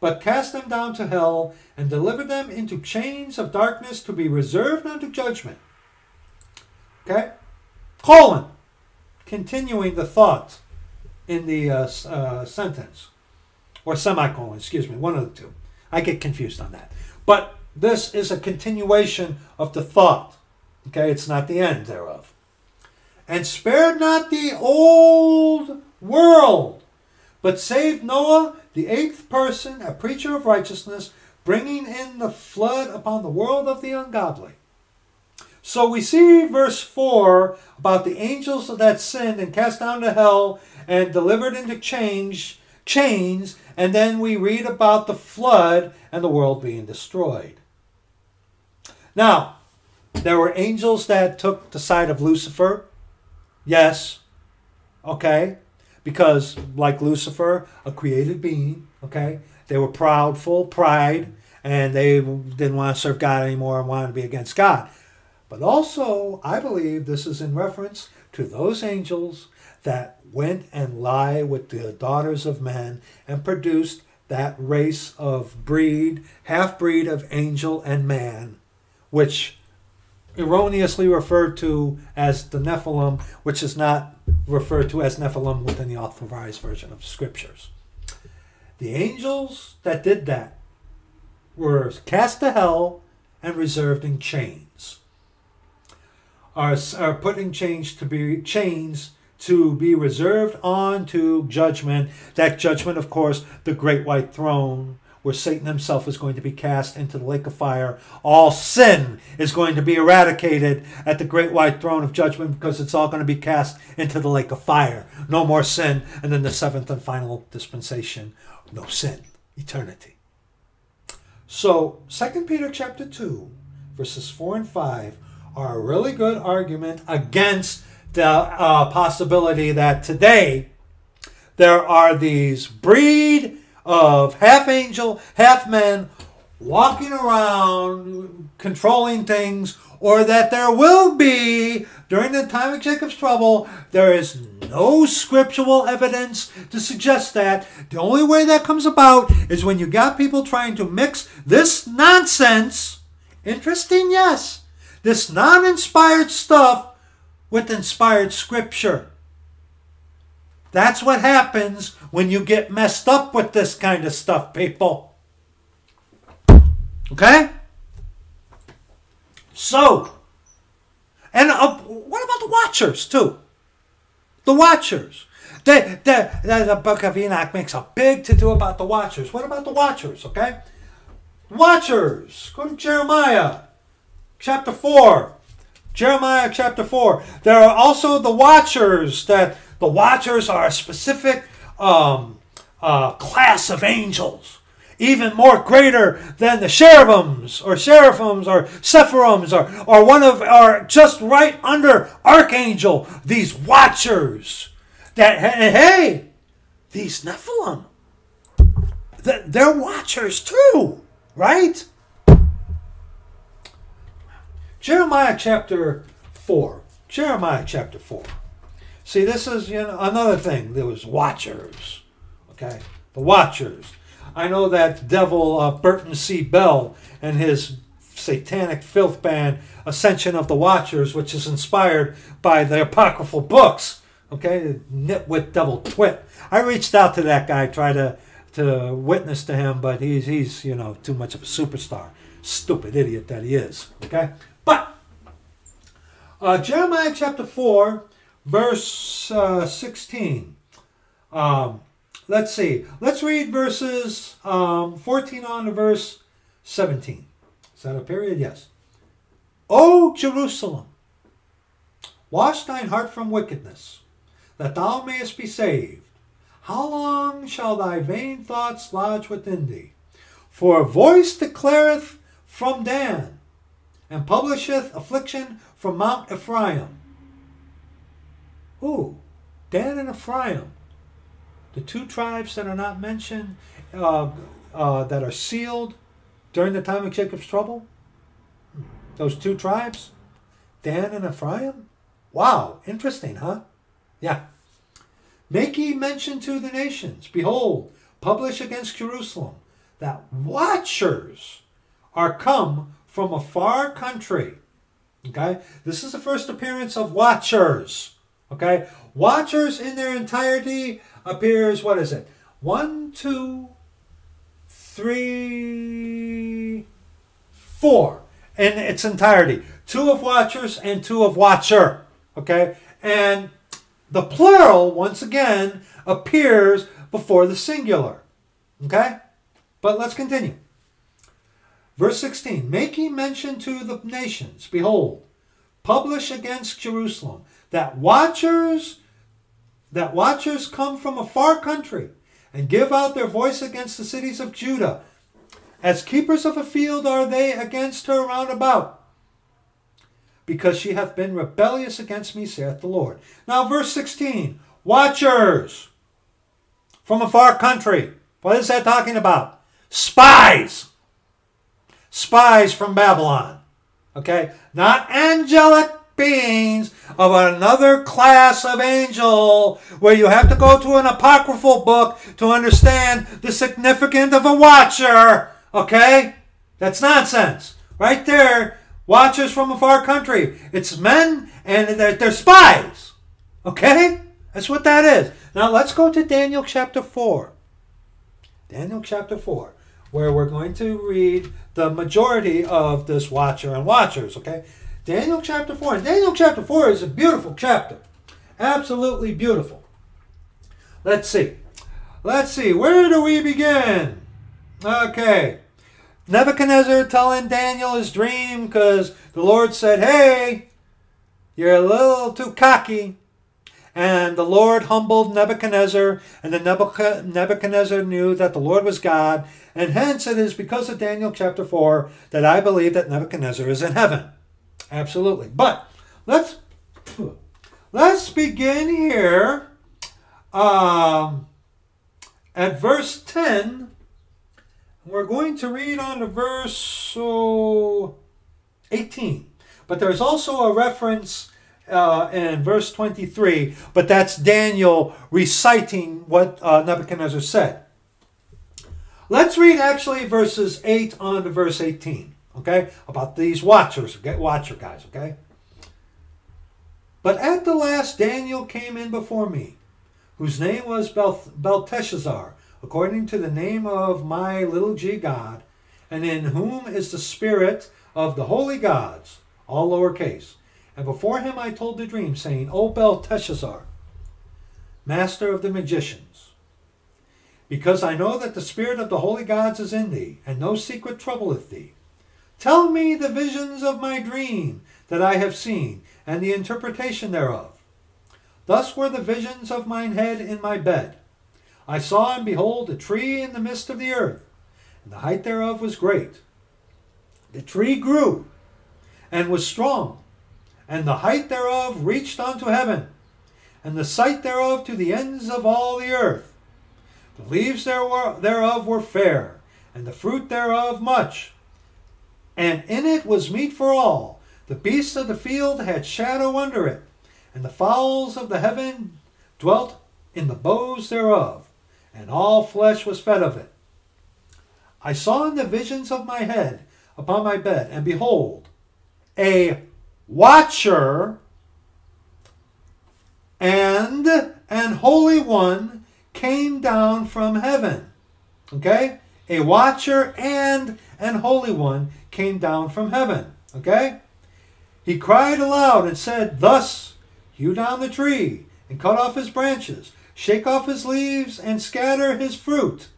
but cast them down to hell and delivered them into chains of darkness to be reserved unto judgment. Okay? Colon. Continuing the thought in the uh, uh, sentence. Or semicolon, excuse me, one of the two. I get confused on that. But this is a continuation of the thought. Okay, it's not the end thereof. And spared not the old world, but saved Noah, the eighth person, a preacher of righteousness, bringing in the flood upon the world of the ungodly. So we see verse 4 about the angels that sinned and cast down to hell and delivered into change, chains, and then we read about the flood and the world being destroyed. Now, there were angels that took the side of Lucifer. Yes. Okay. Because, like Lucifer, a created being, okay, they were proud, full pride, and they didn't want to serve God anymore and wanted to be against God. But also, I believe this is in reference to those angels that went and lie with the daughters of men and produced that race of breed, half breed of angel and man, which erroneously referred to as the Nephilim, which is not referred to as Nephilim within the authorized version of scriptures. The angels that did that were cast to hell and reserved in chains. Are, are put in chains to be chains to be reserved on to judgment. That judgment, of course, the great white throne, where Satan himself is going to be cast into the lake of fire. All sin is going to be eradicated at the great white throne of judgment because it's all going to be cast into the lake of fire. No more sin. And then the seventh and final dispensation, no sin, eternity. So, 2 Peter chapter 2, verses 4 and 5 are a really good argument against the uh, possibility that today there are these breed of half angel, half man walking around controlling things, or that there will be during the time of Jacob's trouble. There is no scriptural evidence to suggest that. The only way that comes about is when you got people trying to mix this nonsense, interesting, yes, this non inspired stuff with inspired scripture. That's what happens when you get messed up with this kind of stuff, people. Okay? So, and uh, what about the Watchers, too? The Watchers. The, the, the, book of Enoch makes a big to do about the Watchers. What about the Watchers, okay? Watchers. Go to Jeremiah chapter 4. Jeremiah chapter 4. There are also the watchers, that the watchers are a specific um, uh, class of angels, even more greater than the cherubims or seraphims or sephiroms or, or one of, or just right under archangel, these watchers. That, hey, these Nephilim, that they're watchers too, right? Jeremiah chapter 4. Jeremiah chapter 4. See, this is you know, another thing. There was watchers. Okay? The watchers. I know that devil uh, Burton C. Bell and his satanic filth band, Ascension of the Watchers, which is inspired by the apocryphal books. Okay? Nitwit devil twit. I reached out to that guy, tried to, to witness to him, but he's, he's, you know, too much of a superstar. Stupid idiot that he is. Okay? But uh, Jeremiah chapter 4, verse uh, 16. Um, let's see. Let's read verses um, 14 on to verse 17. Is that a period? Yes. O Jerusalem, wash thine heart from wickedness, that thou mayest be saved. How long shall thy vain thoughts lodge within thee? For a voice declareth from Dan, and publisheth affliction from Mount Ephraim. Who? Dan and Ephraim. The two tribes that are not mentioned, uh, uh, that are sealed during the time of Jacob's trouble. Those two tribes, Dan and Ephraim. Wow, interesting, huh? Yeah. Make ye mention to the nations, behold, publish against Jerusalem, that watchers are come from a far country. Okay? This is the first appearance of watchers. Okay? Watchers in their entirety appears, what is it? One, two, three, four in its entirety. Two of watchers and two of watcher. Okay? And the plural, once again, appears before the singular. Okay? But let's continue. Verse 16 Make Making mention to the nations, behold, publish against Jerusalem that watchers that watchers come from a far country and give out their voice against the cities of Judah. As keepers of a field are they against her round about, because she hath been rebellious against me, saith the Lord. Now, verse 16 Watchers from a far country. What is that talking about? Spies. Spies from Babylon. Okay? Not angelic beings of another class of angel where you have to go to an apocryphal book to understand the significance of a watcher. Okay? That's nonsense. Right there, watchers from a far country. It's men and they're, they're spies. Okay? That's what that is. Now let's go to Daniel chapter 4. Daniel chapter 4, where we're going to read the majority of this watcher and watchers. Okay? Daniel chapter 4. Daniel chapter 4 is a beautiful chapter. Absolutely beautiful. Let's see. Let's see. Where do we begin? Okay. Nebuchadnezzar telling Daniel his dream because the Lord said, Hey, you're a little too cocky. And the Lord humbled Nebuchadnezzar, and the Nebuchadnezzar knew that the Lord was God. And hence it is because of Daniel chapter 4 that I believe that Nebuchadnezzar is in heaven. Absolutely. But let's let's begin here um, at verse 10. We're going to read on to verse so 18. But there's also a reference uh, in verse 23, but that's Daniel reciting what uh, Nebuchadnezzar said. Let's read actually verses 8 on to verse 18 okay? About these watchers, okay? watcher guys, okay? But at the last Daniel came in before me, whose name was Belteshazzar, according to the name of my little g God, and in whom is the spirit of the holy gods, all lowercase. And before him I told the dream, saying, O Belteshazzar, master of the magicians, because I know that the spirit of the holy gods is in thee, and no secret troubleth thee. Tell me the visions of my dream that I have seen, and the interpretation thereof. Thus were the visions of mine head in my bed. I saw and behold a tree in the midst of the earth, and the height thereof was great. The tree grew and was strong, and the height thereof reached unto heaven, and the sight thereof to the ends of all the earth. The leaves thereof were fair, and the fruit thereof much and in it was meat for all. The beasts of the field had shadow under it, and the fowls of the heaven dwelt in the boughs thereof, and all flesh was fed of it. I saw in the visions of my head upon my bed, and behold, a watcher and an holy one came down from heaven. Okay? A watcher and an holy one came down from heaven. Okay? He cried aloud and said, Thus, hew down the tree, and cut off his branches, shake off his leaves, and scatter his fruit.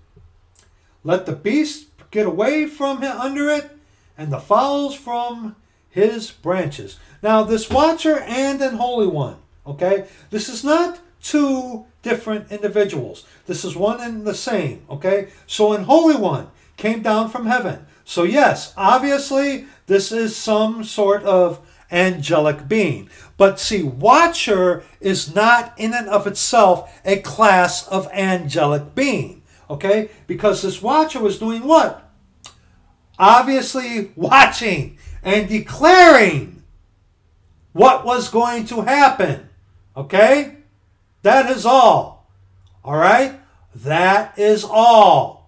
Let the beasts get away from him under it, and the fowls from his branches. Now, this watcher and an holy one, okay? This is not two different individuals. This is one and the same, okay? So, an holy one came down from heaven. So, yes, obviously, this is some sort of angelic being. But see, Watcher is not in and of itself a class of angelic being. Okay? Because this Watcher was doing what? Obviously, watching and declaring what was going to happen. Okay? That is all. All right? That is all.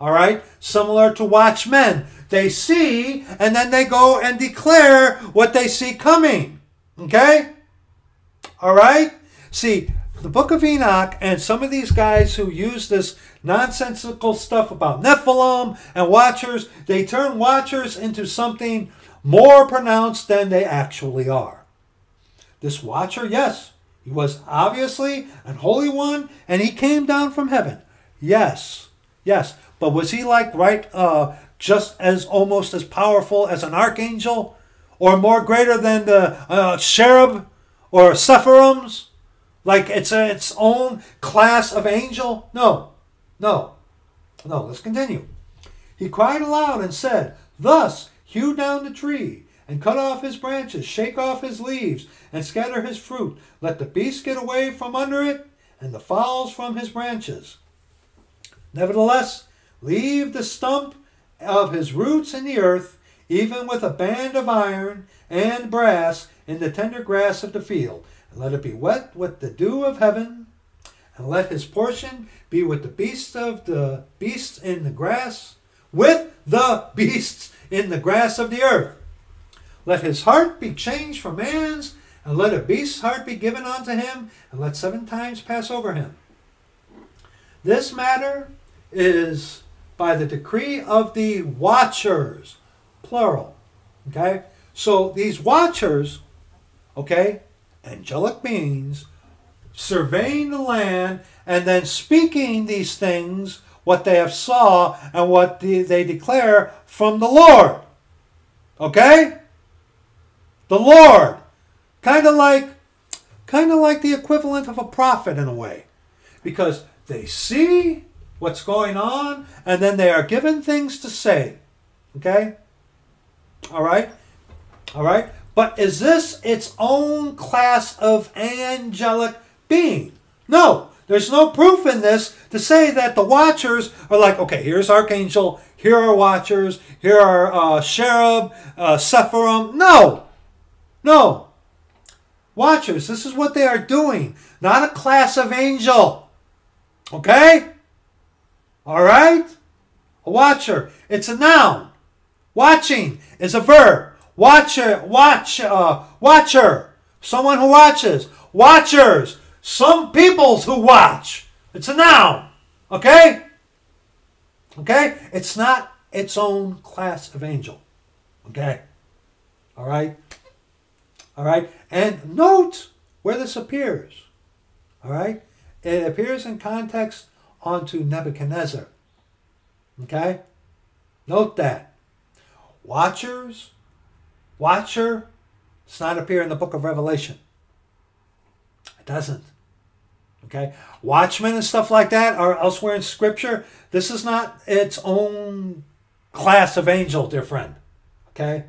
All right? Similar to watchmen. They see and then they go and declare what they see coming. Okay? All right? See, the book of Enoch and some of these guys who use this nonsensical stuff about Nephilim and watchers, they turn watchers into something more pronounced than they actually are. This watcher, yes, he was obviously an holy one and he came down from heaven. Yes, yes. But was he like right uh, just as almost as powerful as an archangel or more greater than the uh, cherub or seraphims? Like it's a, its own class of angel? No, no, no. Let's continue. He cried aloud and said, Thus hew down the tree, and cut off his branches, shake off his leaves, and scatter his fruit. Let the beasts get away from under it, and the fowls from his branches. Nevertheless, leave the stump of his roots in the earth, even with a band of iron and brass in the tender grass of the field and let it be wet with the dew of heaven, and let his portion be with the beasts of the beasts in the grass, with the beasts in the grass of the earth. Let his heart be changed from man's, and let a beast's heart be given unto him, and let seven times pass over him. This matter is by the decree of the watchers, plural. Okay? So these watchers, okay, angelic beings surveying the land and then speaking these things, what they have saw and what they declare from the Lord. Okay? The Lord. Kind of like kind of like the equivalent of a prophet in a way. Because they see what's going on and then they are given things to say. Okay? All right? All right? But is this its own class of angelic being? No, there's no proof in this to say that the watchers are like, okay, here's Archangel, here are watchers, here are uh, cherub, uh, Sephirim. No, no. Watchers, this is what they are doing, not a class of angel. Okay? All right? A watcher, it's a noun. Watching is a verb. Watcher, watch, uh, watcher. Someone who watches. Watchers. Some peoples who watch. It's a noun. Okay? Okay? It's not its own class of angel. Okay? All right? All right? And note where this appears. All right? It appears in context onto Nebuchadnezzar. Okay? Note that. Watchers Watcher does not appear in the book of Revelation. It doesn't. Okay? Watchmen and stuff like that are elsewhere in Scripture. This is not its own class of angel, dear friend. Okay?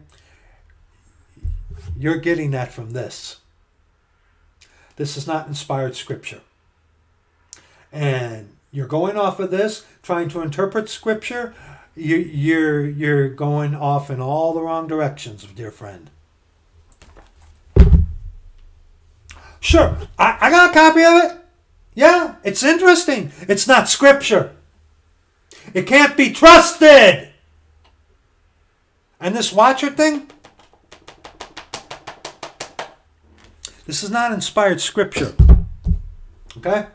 You're getting that from this. This is not inspired Scripture. And you're going off of this, trying to interpret Scripture you, you're you're going off in all the wrong directions, dear friend. Sure, I, I got a copy of it. Yeah, it's interesting. It's not scripture. It can't be trusted. And this watcher thing, this is not inspired scripture. Okay?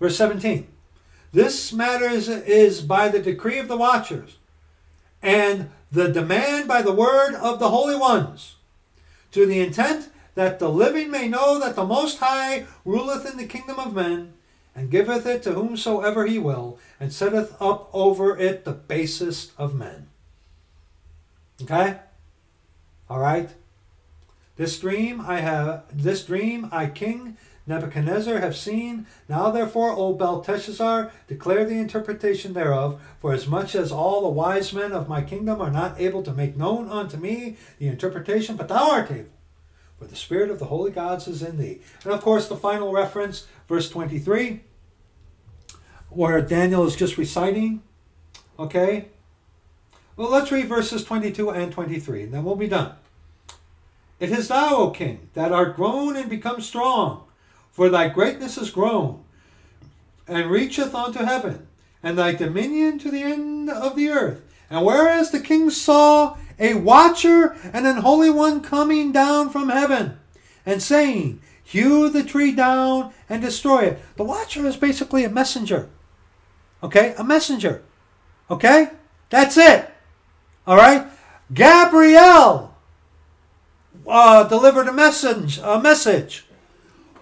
Verse 17. This matter is, is by the decree of the watchers, and the demand by the word of the holy ones, to the intent that the living may know that the Most High ruleth in the kingdom of men, and giveth it to whomsoever he will, and setteth up over it the basest of men. Okay? All right? This dream I have, this dream I, King Nebuchadnezzar have seen. Now therefore, O Belteshazzar, declare the interpretation thereof, for as much as all the wise men of my kingdom are not able to make known unto me the interpretation, but thou art able. For the spirit of the holy gods is in thee. And of course, the final reference, verse 23, where Daniel is just reciting. Okay? Well, let's read verses 22 and 23, and then we'll be done. It is thou, O king, that art grown and become strong for thy greatness is grown, and reacheth unto heaven, and thy dominion to the end of the earth. And whereas the king saw a watcher and an holy one coming down from heaven, and saying, hew the tree down and destroy it. The watcher is basically a messenger. Okay? A messenger. Okay? That's it. All right? Gabriel uh, delivered a message. A message.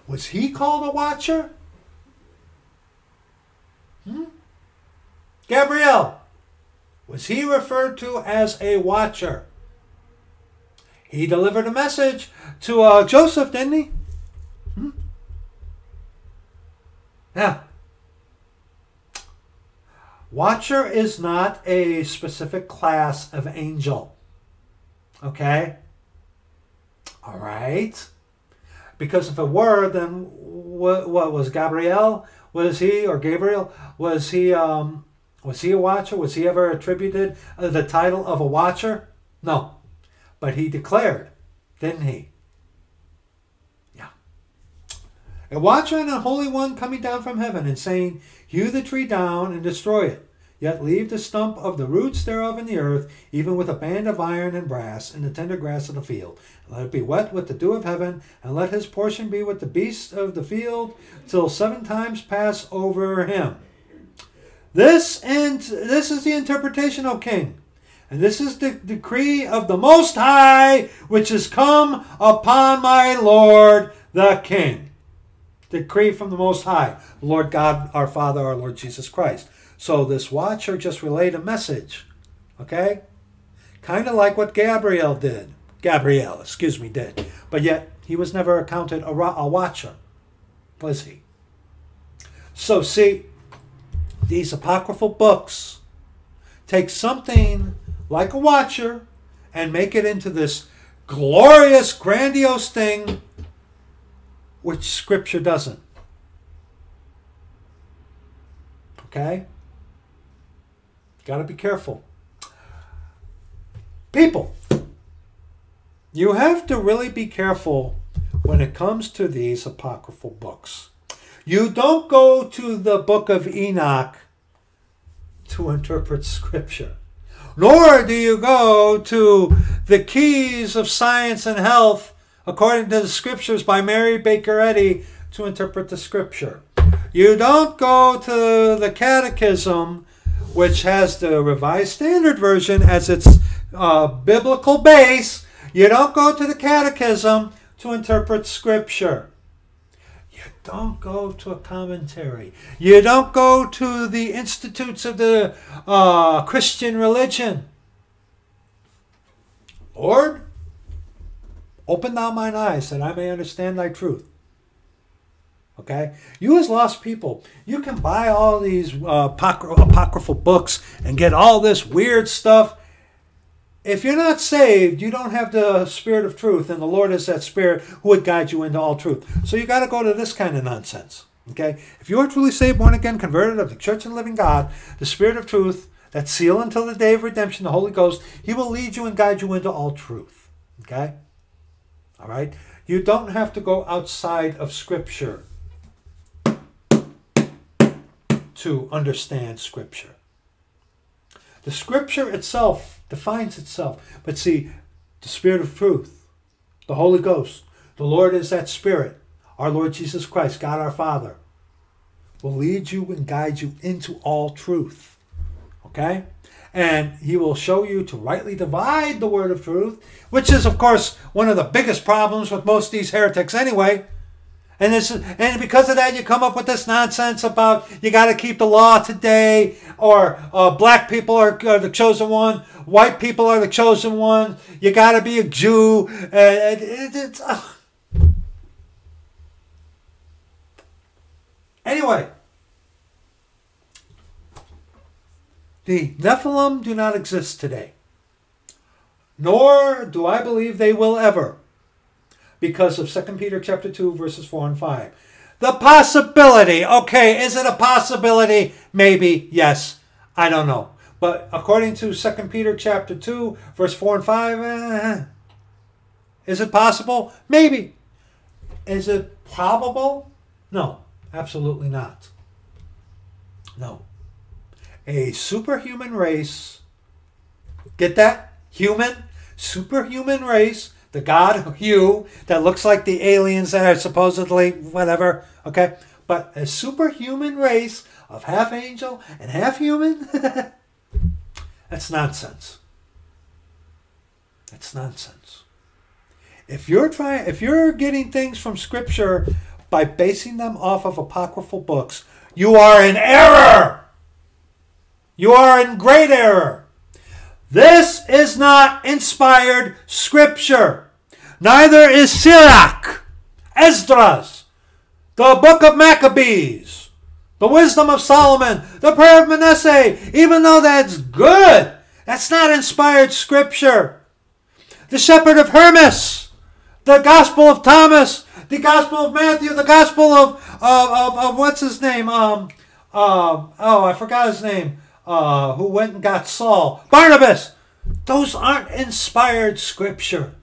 Was he called a watcher? Hmm? Gabriel. Was he referred to as a watcher? He delivered a message to uh, Joseph, didn't he? Hmm? Yeah. Watcher is not a specific class of angel. Okay? All right? Because if it were, then what, what was Gabriel? Was he, or Gabriel, was he, um, was he a watcher? Was he ever attributed uh, the title of a watcher? No. But he declared, didn't he? Yeah. A watcher and a holy one coming down from heaven and saying, Hew the tree down and destroy it. Yet leave the stump of the roots thereof in the earth, even with a band of iron and brass, in the tender grass of the field. And let it be wet with the dew of heaven, and let his portion be with the beasts of the field, till seven times pass over him. This and this is the interpretation, O king. And this is the decree of the Most High, which has come upon my Lord the King. Decree from the Most High, Lord God, our Father, our Lord Jesus Christ. So this watcher just relayed a message, okay? Kind of like what Gabriel did. Gabriel, excuse me, did. But yet, he was never accounted a, a watcher, was he? So, see, these apocryphal books take something like a watcher and make it into this glorious, grandiose thing which Scripture doesn't. Okay? Got to be careful. People, you have to really be careful when it comes to these apocryphal books. You don't go to the book of Enoch to interpret scripture. Nor do you go to the keys of science and health according to the scriptures by Mary Baker Eddy to interpret the scripture. You don't go to the catechism which has the Revised Standard Version as its uh, biblical base, you don't go to the Catechism to interpret Scripture. You don't go to a commentary. You don't go to the institutes of the uh, Christian religion. Lord, open thou mine eyes that I may understand thy truth. Okay? You, as lost people, you can buy all these uh, apocryphal books and get all this weird stuff. If you're not saved, you don't have the spirit of truth, and the Lord is that spirit who would guide you into all truth. So you got to go to this kind of nonsense. Okay? If you are truly saved, born again, converted of the church and living God, the spirit of truth, that seal until the day of redemption, the Holy Ghost, He will lead you and guide you into all truth. Okay? All right? You don't have to go outside of Scripture to understand Scripture. The Scripture itself defines itself. But see, the Spirit of truth, the Holy Ghost, the Lord is that Spirit. Our Lord Jesus Christ, God our Father, will lead you and guide you into all truth. Okay? And he will show you to rightly divide the word of truth, which is, of course, one of the biggest problems with most of these heretics anyway. And this, is, and because of that, you come up with this nonsense about you got to keep the law today, or uh, black people are, are, the chosen one, white people are the chosen one. You got to be a Jew. It, it, uh. Anyway, the Nephilim do not exist today, nor do I believe they will ever because of 2 Peter chapter 2 verses 4 and 5. The possibility. Okay, is it a possibility? Maybe. Yes. I don't know. But according to 2 Peter chapter 2 verse 4 and 5, eh, is it possible? Maybe. Is it probable? No, absolutely not. No. A superhuman race, get that? Human, superhuman race the God Hugh that looks like the aliens that are supposedly whatever, okay? But a superhuman race of half angel and half human, *laughs* that's nonsense. That's nonsense. If you're trying if you're getting things from scripture by basing them off of apocryphal books, you are in error. You are in great error. This is not inspired scripture. Neither is Sirach, Esdras, the book of Maccabees, the wisdom of Solomon, the prayer of Manasseh, even though that's good, that's not inspired scripture. The shepherd of Hermas, the gospel of Thomas, the gospel of Matthew, the gospel of, of, of, of what's his name? Um, uh, oh, I forgot his name. Uh, who went and got Saul? Barnabas. Those aren't inspired scripture.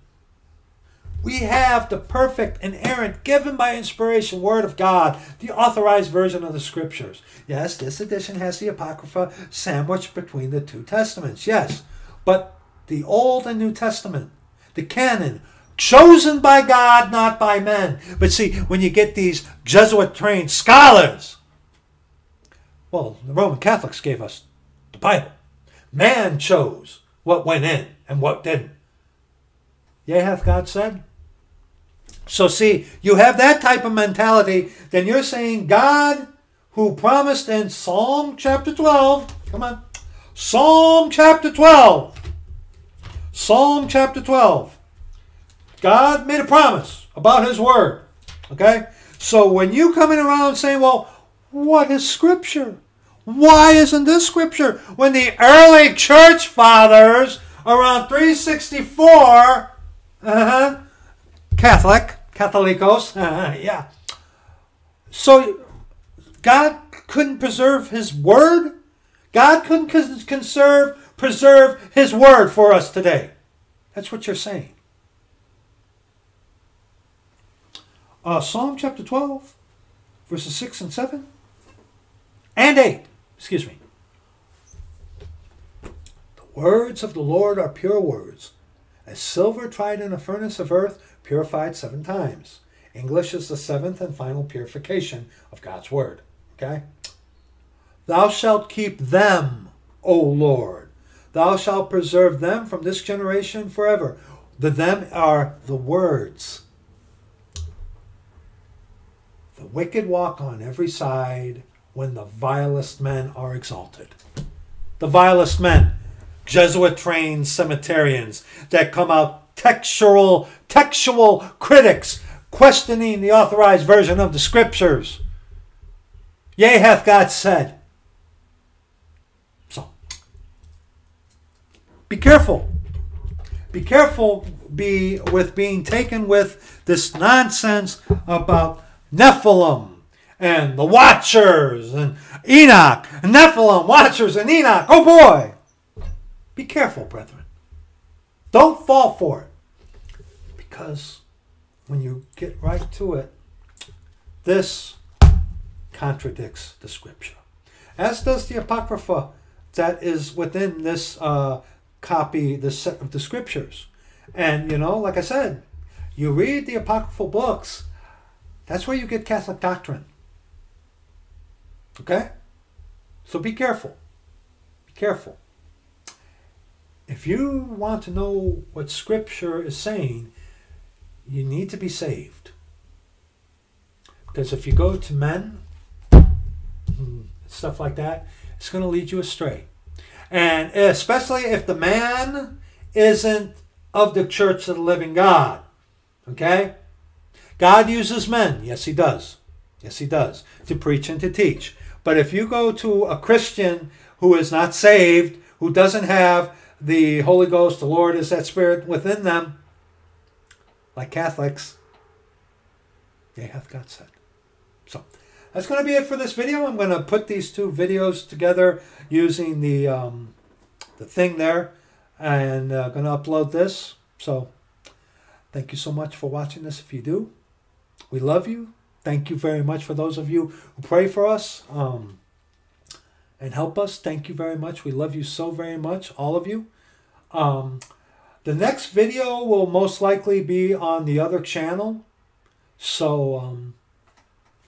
We have the perfect, inerrant, given by inspiration Word of God, the authorized version of the Scriptures. Yes, this edition has the Apocrypha sandwiched between the two Testaments. Yes, but the Old and New Testament, the canon, chosen by God, not by men. But see, when you get these Jesuit trained scholars, well, the Roman Catholics gave us the Bible. Man chose what went in and what didn't. Yea, hath God said? So, see, you have that type of mentality, then you're saying God, who promised in Psalm chapter 12, come on, Psalm chapter 12, Psalm chapter 12, God made a promise about His Word. Okay? So, when you coming around saying, well, what is Scripture? Why isn't this Scripture? When the early church fathers, around 364, uh-huh, Catholic, Catholicos, *laughs* yeah. So God couldn't preserve His Word. God couldn't conserve, preserve His Word for us today. That's what you're saying. Uh, Psalm chapter 12, verses 6 and 7, and 8. Excuse me. The words of the Lord are pure words, as silver tried in a furnace of earth purified seven times. English is the seventh and final purification of God's Word. Okay? Thou shalt keep them, O Lord. Thou shalt preserve them from this generation forever. The them are the words. The wicked walk on every side when the vilest men are exalted. The vilest men, Jesuit trained cemeterians that come out textual, textual critics questioning the authorized version of the scriptures. Yea, hath God said. So, be careful. Be careful be with being taken with this nonsense about Nephilim and the Watchers and Enoch, Nephilim, Watchers, and Enoch. Oh boy! Be careful, brethren. Don't fall for it. Because when you get right to it, this contradicts the scripture. As does the Apocrypha that is within this uh, copy, this set of the scriptures. And, you know, like I said, you read the Apocryphal books, that's where you get Catholic doctrine. Okay? So be careful. Be careful if you want to know what Scripture is saying, you need to be saved. Because if you go to men, hmm, stuff like that, it's going to lead you astray. And especially if the man isn't of the church of the living God. Okay? God uses men. Yes, he does. Yes, he does. To preach and to teach. But if you go to a Christian who is not saved, who doesn't have the Holy Ghost, the Lord is that Spirit within them, like Catholics, they hath God said. So that's going to be it for this video. I'm going to put these two videos together using the um, the thing there, and uh, going to upload this. So thank you so much for watching this. If you do, we love you. Thank you very much for those of you who pray for us. Um, and help us. Thank you very much. We love you so very much, all of you. Um, The next video will most likely be on the other channel. So um,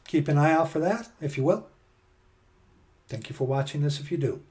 keep an eye out for that, if you will. Thank you for watching this if you do.